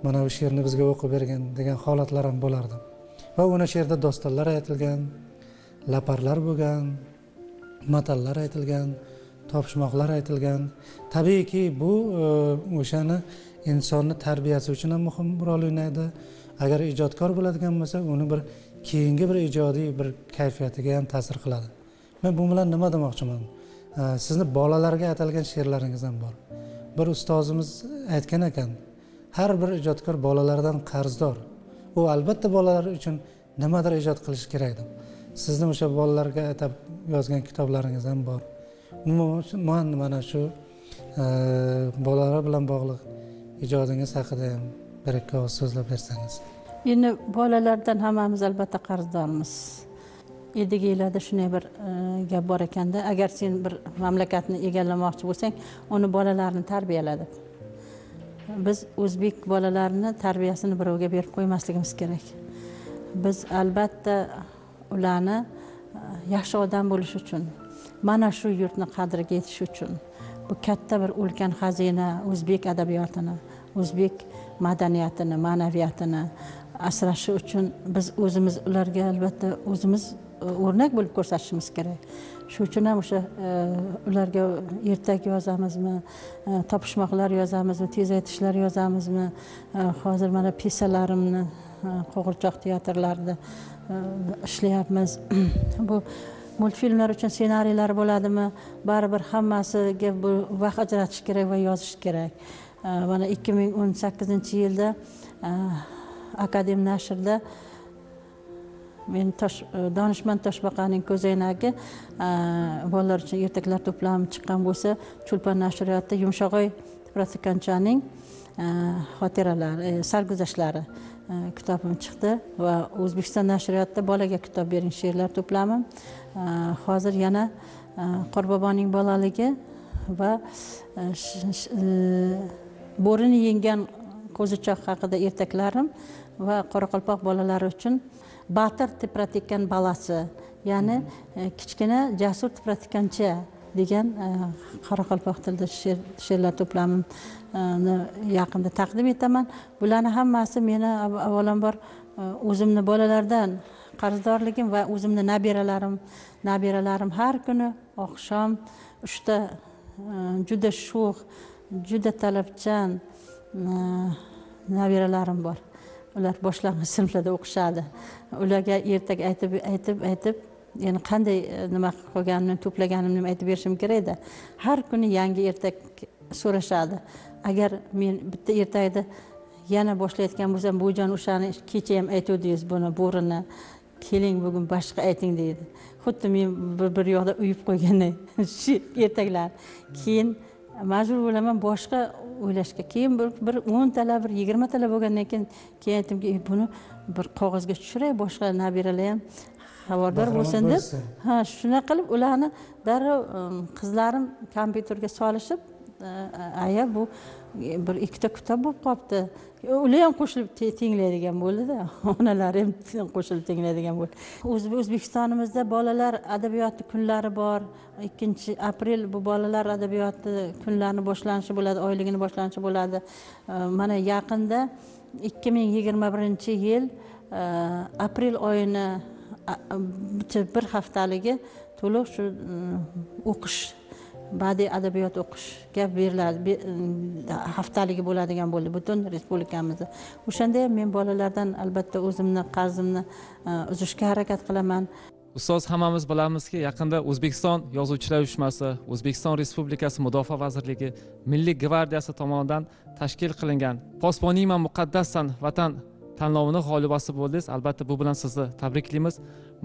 mana bu she'rni bizga o'qib bergin degan holatlar ham bo'lardi. Va o'sha she'rda dostonlar aytilgan laparlar bo'lgan matallar aytilgan topishmoqlar aytilgan. Tabiiyki bu e, o'shani insonni tarbiyasi uchun ham muhim rol o'ynaydi. Agar ijodkor bo'ladigan bo'lsa uni bir keyingi bir ijodiy bir kayfiyatiga ham ta'sir qiladi. Men bu bilan nima demoqchiman? E, sizni bolalarga atalgan she'rlaringiz ham bor. Bir ustozimiz aytgan ekan har bir ijodkor bolalardan qarzdor. U albatta bolalar uchun nimadir ijod qilishi kerak deb. Sizni o'sha bolalarga atab yozgan kitoblaringiz ham bor. Umuman mana shu e, bolalar bilan bog'liq ijodingiz haqida ham bir ikki og'iz so'zlab bersangiz. Endi bolalardan hammamiz albatta qarzdormiz. Edigilarda shunday bir e, gap bor ekanda. Agar sen bir mamlakatni egallamoqchi bo'lsang uni bolalarini tarbiyala deb biz o'zbek bolalarini tarbiyasini birovga berib qo'ymasligimiz kerak. Biz albatta ularni e, yaxshi odam bo'lish uchun mana shu yurtni qadriga yetish uchun bu katta bir ulkan xazina o'zbek adabiyotini o'zbek madaniyatini ma'naviyatini asrashi uchun biz o'zimiz ularga albatta o'zimiz e, o'rnak bo'lib ko'rsatishimiz kerak. Shu uchun ham o'sha e, ularga ertak yozamizmi e, topishmoqlar yozamizmi tez aytishlar yozamizmi hozir mana pesalarimni qo'g'irchoq teatrlarida ishlayapmiz. Bu multfilmlar uchun ssenariylar bo'ladimi? Baribir hammasiga bu vaqt ajratish kerak va yozish kerak. Э, mana ikki ming o'n sakkizinchi yilda э, akadem nashrda men tosh э, donishmand toshbaqaning ko'zoynagi bolalar uchun ertaklar to'plami chiqqan bo'lsa chulpan nashriyotida yumshog'oy protikanchaning xotiralari sarguzashtlari kitobim chiqdi va o'zbekiston nashriyotida bolaga kitob bering she'rlar to'plami hozir yana qorboboning bolaligi va bo'rini yenggan qo'zichoq haqida ertaklarim va qoraqalpoq bolalari uchun batir tepratekkan balasi ya'ni kichkina jasur tepratekkancha degan qoraqalpoq tilida she'rlar to'plamini yaqinda taqdim etaman bularni hammasi meni avvalambor o'zimni bolalardan qarzdorligim va o'zimni nabiralarim nabiralarim har kuni oqshom uchta e, juda sho'x juda talabchan e, nabiralarim bor. Ular boshlang'ich sinflarda o'qishadi. Ularga ertak aytib aytib aytib yana qanday e, nima qilib qolganimni to'plaganimni aytib berishim kerakda har kuni yangi ertak so'rashadi. Agar men bitta ertakni yana boshlayotgan bo'lsam buvijon o'shani kecha ham aytuvdingiz buni bo'rini. Keling bugun boshqa ayting deydi. Xuddi men bir yoqda uyib qo'yganday. Shu ertaklarni keyin majbur bo'laman boshqa o'ylashga. Keyin bir bir o'ntalab bir yigirmatalab bo'lgandan keyin keyin aytdimki buni bir qog'ozga tushiray boshqa nabiralar ham xabardor bo'lsin deb ha shunaqa qilib ularni darrov qizlarim kompyuterga solishib aya bu bir ikkita kitob bo'lib qolibdi. Ular ham qo'shilib tinglaydigan bo'ldida onalari ham qo'shilib tinglaydigan bo'ldi. O'zbekistonimizda bolalar adabiyoti kunlari bor. Ikkinchi aprel bu bolalar adabiyoti kunlarini boshlanishi bo'ladi oyligini boshlanishi bo'ladi. Mana yaqinda ikki ming yigirma birinchi yil aprel oyini bir haftaligi to'liq shu e, o'qish badiiy adabiyot o'qishga beriladi haftaligi bo'ladigan bo'ldi. Butun respublikamizda o'shanda ham men bolalardan albatta o'zimni qarzimni e, uzishga harakat qilaman. Ustoz hammamiz bilamizki yaqinda o'zbekiston yozuvchilar uyushmasi o'zbekiston respublikasi mudofaa vazirligi milliy gvardiyasi tomonidan tashkil qilingan posponima muqaddassan vatan tanlovini g'olibasi bo'ldingiz. Albatta bu bilan sizni tabriklaymiz.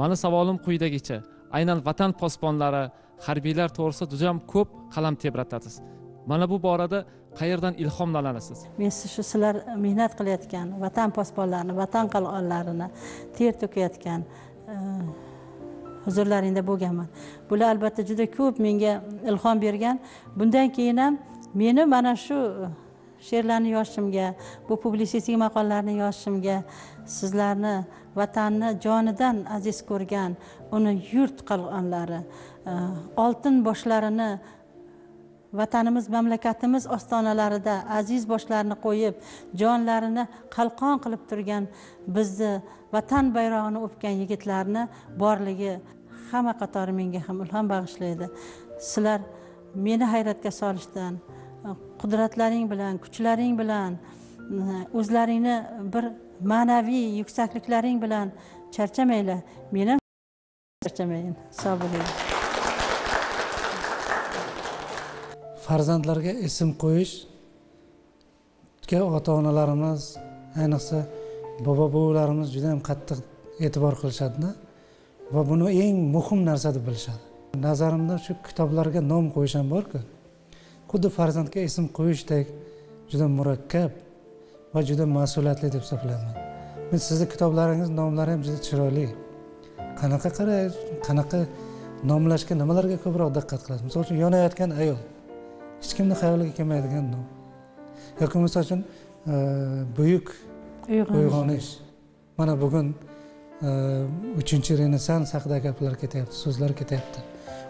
Mani savolim quyidagicha. Aynan vatan posbonlari harbiylar to'g'risida juda ham ko'p qalam tebratasiz. Mana bu borada qayerdan ilhomlanasiz? Men shu sizlar mehnat qilayotgan vatan posbonlarini vatan qal'onlarini ter to'kayotgan e, huzurlaringda bo'lganman. Bular albatta juda ko'p menga ilhom bergan. Bundan keyin ham meni mana shu she'rlarni yozishimga bu publitsistik maqolalarni yozishimga sizlarni vatanni jonidan aziz ko'rgan uni yurt qal'onlari e, oltin boshlarini vatanimiz mamlakatimiz ostonalarida aziz boshlarini qo'yib jonlarini qalqon qilib turgan bizni vatan bayrog'ini o'pgan yigitlarni borligi hamma qatori menga ham ilhom bag'ishlaydi. Sizlar meni hayratga solishdan e, qudratlaring bilan kuchlaring bilan e, o'zlaringni bir ma'naviy yuksakliklaring bilan charchamanglar men ham charchamayin sog' bo'ling. Farzandlarga ism qo'yishga ota onalarimiz ayniqsa bobo buvilarimiz juda yam qattiq e'tibor qilishadida va buni eng muhim narsa deb bilishadi. Nazarimda shu kitoblarga nom qo'yish ham borku xuddi farzandga ism qo'yishdek juda murakkab va juda mas'uliyatli deb hisoblayman. Men sizni kitoblaringiz nomlari ham juda chiroyli. Qanaqa qaray qanaqa nomlashga nimalarga ko'proq diqqat qilasiz misol uchun yonayotgan ayol. Hech kimni xayoliga kelmaydigan nom. Yoki misol uchun e, buyuk uyg'onish. mana bugun e, uchinchi renessans haqida gaplar ketyapti so'zlar ketyapti.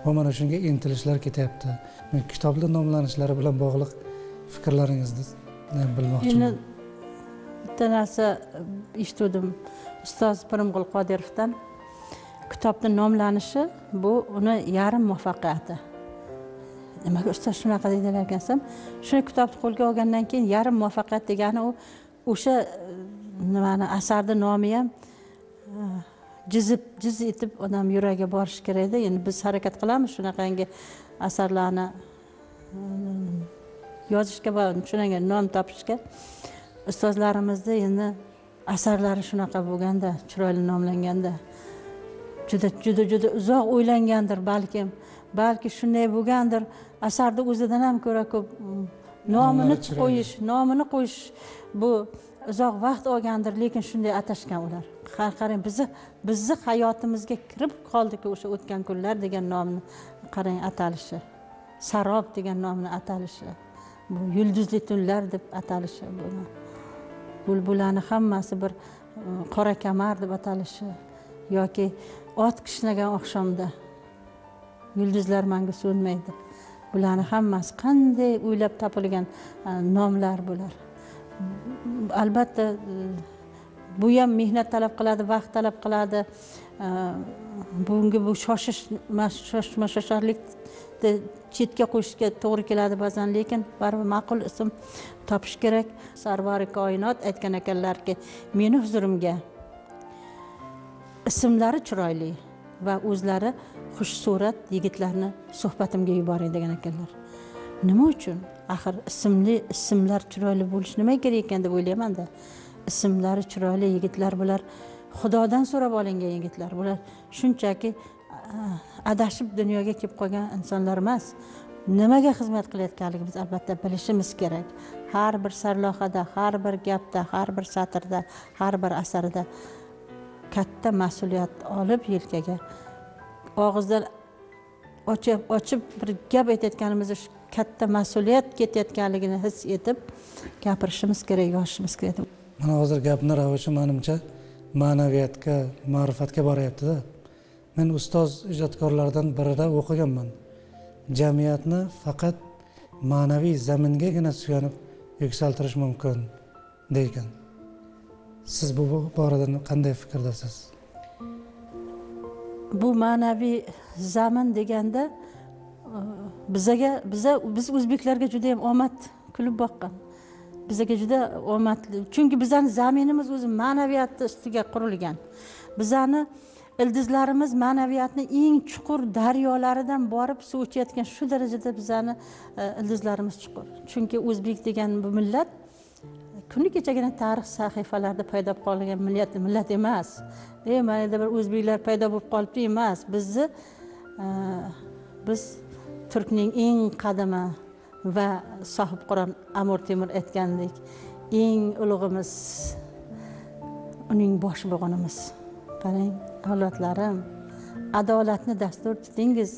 Va mana shunga intilishlar ketyapti. Kitoblar nomlanishlari bilan bog'liq fikrlaringizni bilmoqchiman. Endi bitta narsa e, eshitgandim ustoz pirimqul qodirovdan kitobni nomlanishi bu uni yarim muvaffaqiyati. Nimaga ustoz shunaqa deydilar ekansam shu kitobni qo'lga olgandan keyin yarim muvaffaqiyat degani u o'sha e, nimani asarni nomi ham e, jizib jiz etib odam yuragi borishi kerakda endi biz harakat qilamiz shunaqangi asarlarni yozishga va shunga nom topishga. Ustozlarimizni endi asarlari shunaqa bo'lganda chiroyli nomlanganda juda juda juda uzoq o'ylangandir balkim balki shunday bo'lgandir. Asarni o'zidan ham ko'ra ko'p mm, nomini qo'yish nomini qo'yish bu uzoq vaqt olgandir lekin shunday atashgan ular. Qar- qarang bizni bizni hayotimizga kirib qoldiki o'sha o'tgan kunlar degan nomni qarang atalishi. Sarob degan nomni atalishi. Bu yulduzli tunlar deb atalishi buni bulbulani hammasi bir e, qora kamar deb atalishi yoki ot kishnagan oqshomda yulduzlar manga so'nmaydi. Bularni hammasi qanday o'ylab topilgan e, nomlar bular. Albatta e, bu ham mehnat talab qiladi vaqt talab qiladi. Bugungi bunga bu shoshish shoshma shosharlikni chetga qo'yishga to'g'ri keladi ba'zan lekin baribir ma'qul ism topish kerak. Sarvari koinot aytgan ekanlarki meni huzurimga ismlari chiroyli va o'zlari xushsurat yigitlarni suhbatimga yuboring degan ekanlar. Nima uchun? Axir ismli ismlar chiroyli bo'lishi nima kerak ekan deb o'ylaymanda ismlari chiroyli yigitlar bular. Xudodan so'rab olingan yigitlar bular. Shunchaki adashib dunyoga kelib qolgan insonlar emas nimaga xizmat qilayotganligimizni albatta bilishimiz kerak. Har bir sarlohada har bir gapda har bir satrda har bir asarda katta mas'uliyat olib yelkaga. Og'izdan ochib ochib bir gap aytayotganimizda shu katta mas'uliyat ketayotganligini his etib gapirishimiz kerak yoshimiz kerak. Mana hozir gapni ravishi manimcha ma'naviyatga ma'rifatga boryaptida. Men ustoz ijodkorlardan birida o'qiganman. Jamiyatni faqat ma'naviy zamingagina suyanib yuksaltirish mumkin degan siz bu borada qanday fikrdasiz? Bu ma'naviy zamin deganda e, bizaga biza biz o'zbeklarga juda yam omad kulib boqqan. Bizaga juda omadli chunki bizani zaminimiz o'zi ma'naviyatni ustiga qurilgan. Bizani ildizlarimiz ma'naviyatni eng chuqur daryolaridan borib suv ichayotgan shu darajada bizani e, ildizlarimiz chuqur. Chunki o'zbek degan bu millat kuni kechagina tarix sahifalarida paydo bo'lib qolgan millat millat emas. Ey mana endi bir o'zbeklar paydo bo'lib qolibdi emas. Bizni e, biz turkning eng qadimi va sohibqiron amir temur aytgandek eng ulug'imiz uning bosh bo'g'inimiz. Qarang. Avlodlarim adolatni dastur tutingiz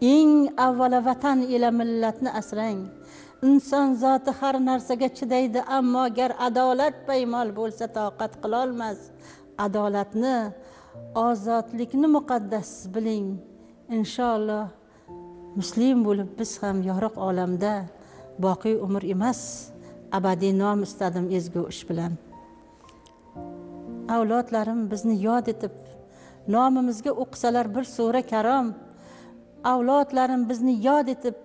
eng avvalo vatan ila millatni asrang. Inson zoti har narsaga chidaydi ammo gar adolat paymol bo'lsa toqat qilolmas. Adolatni ozodlikni muqaddas biling. Inshaalloh muslim bo'lib biz ham yorug' olamda boqiy umr emas abadiy nom istadim ezgu ish bilan. Avlodlarim bizni yod etib nomimizga o'qisalar bir sura karom. Avlodlarim bizni yod etib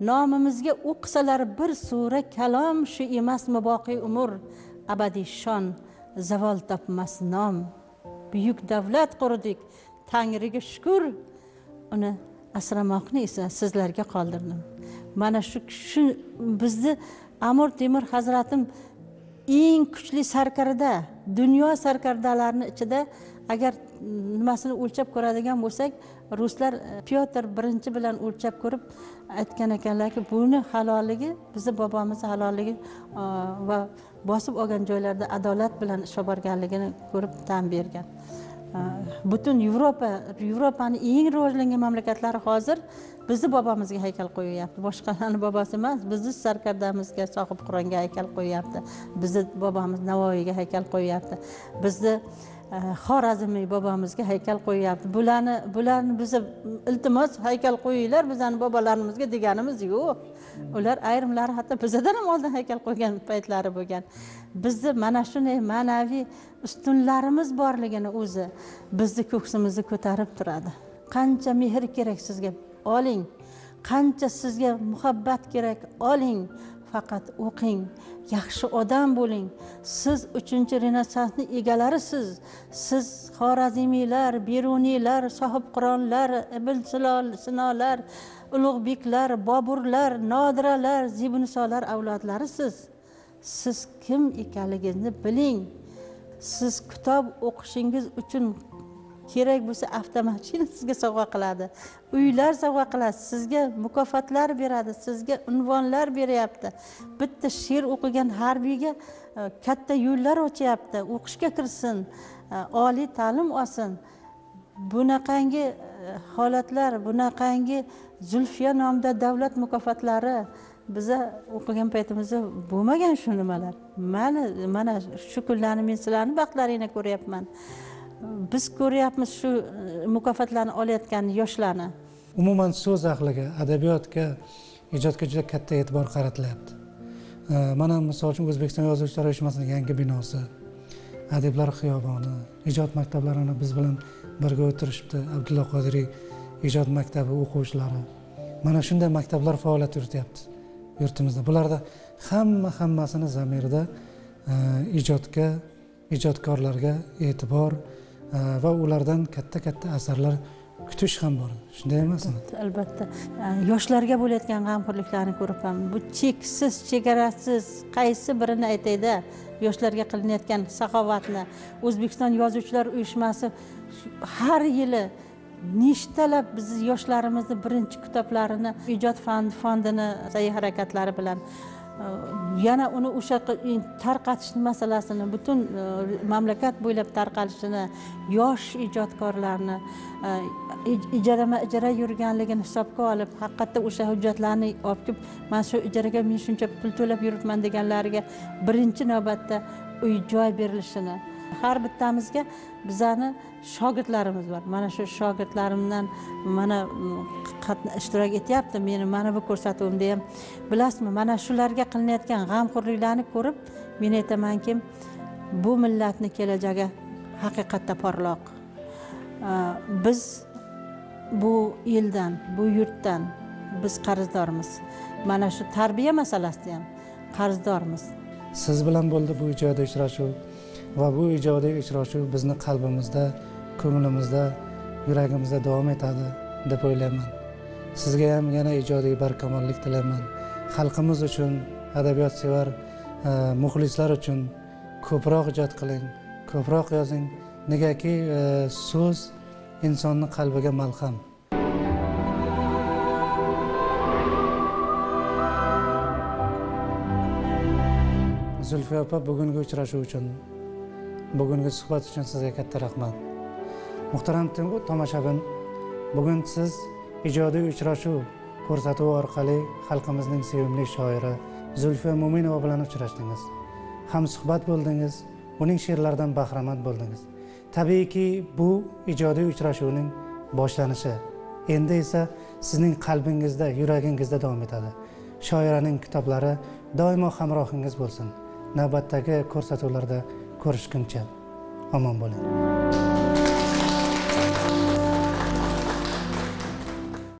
nomimizga o'qisalar bir sura kalom shu emasmi boqiy umr abadiy shon zavol topmas nom. Buyuk davlat qurdik tangriga shukur uni asramoqni esa sizlarga qoldirdim. Mana shu shu bizni amir temur hazratim eng kuchli sarkarda dunyo sarkardalarini ichida agar nimasini o'lchab ko'radigan bo'lsak ruslar e, pyotr birinchi bilan o'lchab ko'rib aytgan ekanlarki buni halolligi bizni bobomiz halolligi e, va bosib olgan joylarda adolat bilan ish olib borganligini ko'rib tan bergan. E, butun yevropa yevropani eng rivojlangan mamlakatlari hozir bizni bobomizga haykal qo'yyapti. Boshqalarni bobosi emas bizni sarkardamizga sohib qur'onga haykal qo'yyapti. Bizni bobomiz navoiyga haykal qo'yyapti. Bizni xorazmiy bobomizga haykal qo'yyapti. Bularni bularni biza iltimos haykal qo'yinglar bizani bobolarimizga deganimiz yo'q. Ular ayrimlari hatto bizadan ham oldin haykal qo'ygan paytlari bo'lgan. Bizni mana shunday ma'naviy ustunlarimiz borligini o'zi bizni ko'ksimizni ko'tarib turadi. Qancha mehr kerak sizga? Oling. Qancha sizga muhabbat kerak? Oling. Faqat o'qing. Yaxshi odam bo'ling. Siz uchinchi renessansni egalarisiz siz xorazmiylar beruniylar sohibqironlar ibn Silol- sinolar ulug'beklar boburlar nodiralar zibnisolar avlodlarisiz. Siz kim ekanligingizni biling. Siz kitob o'qishingiz uchun kerak bo'lsa avtomashina sizga sovg'a qiladi. Uylar sovg'a qiladi. Sizga mukofotlar beradi. Sizga unvonlar beryapti. Bitta she'r o'qigan harbiyga e, katta yo'llar ochyapti o'qishga kirsin e, oliy ta'lim olsin. Bunaqangi e, holatlar bunaqangi zulfiya nomida davlat mukofotlari biza o'qigan paytimizda bo'lmagan shu nimalar. Mana mana shu kunlarni men sizlarni baxtlaringni ko'ryapman. Biz ko'ryapmiz shu e, mukofotlarni olayotgan yoshlarni. Umuman so'z ahliga adabiyotga ijodga juda katta e'tibor qaratilyapti. E, mana misol uchun o'zbekiston yozuvchilar uyushmasining yangi binosi adiblar xiyoboni ijod maktablarini biz bilan birga o'tirishibdi. Abdulla qodiriy ijod maktabi o'quvchilari. Mana shunday maktablar faoliyat yurityapti yurtimizda. Bularda hamma hammasini zamirida e, ijodga ijodkorlarga e'tibor e, va ulardan katta katta asarlar kutish ham bor shunday emasmi albatta yoshlarga bo'layotgan g'amxo'rliklarni ko'ryapman bu cheksiz chegarasiz qaysi birini aytayda yoshlarga qilinayotgan saxovatni o'zbekiston yozuvchilar uyushmasi har yili nechtalab bizni yoshlarimizni birinchi kitoblarini ijod fondini sa'y harakatlari bilan Э, yana uni o'sha tarqatish masalasini butun э, mamlakat bo'ylab tarqalishini yosh ijodkorlarni э, ijarama ijara yurganligini hisobga olib haqiqatda o'sha hujjatlarni olib kelib mana shu ijaraga men shuncha pul to'lab yuribman deganlariga birinchi navbatda uy joy berilishini har bittamizga bizani shogirdlarimiz bor. Mana shu shogirdlarimdan mana ishtirok etyapti. Meni mana bu ko'rsatuvimda ham bilasizmi? Mana shularga qilinayotgan g'amxo'rliklarni ko'rib men aytamanki bu millatni kelajagi haqiqatda porloq. Biz bu eldan bu yurtdan biz qarzdormiz. Mana shu tarbiya masalasida ham qarzdormiz. Siz bilan bo'ldi bu joyda uchrashuv. Va bu ijodiy uchrashuv bizni qalbimizda ko'nglimizda yuragimizda davom etadi deb o'ylayman. Sizga ham yana ijodiy barkamollik tilayman. Xalqimiz uchun adabiyotsevar e, muxlislar uchun ko'proq ijod qiling ko'proq yozing. Negaki e, so'z insonni qalbiga malham. Zulfiya opa bugungi uchrashuv uchun bugungi suhbat uchun sizga katta rahmat. Muhtaram tomoshabin bugun siz ijodiy uchrashuv ko'rsatuvi orqali xalqimizning sevimli shoiri zulfiya mo'minova bilan uchrashdingiz. Hamsuhbat bo'ldingiz uning she'rlaridan bahramand bo'ldingiz. Tabiiyki bu ijodiy uchrashuvning boshlanishi endi esa sizning qalbingizda yuragingizda davom etadi. Shoiraning kitoblari doimo hamrohingiz bo'lsin. Navbatdagi ko'rsatuvlarda ko'rishguncha omon bo'ling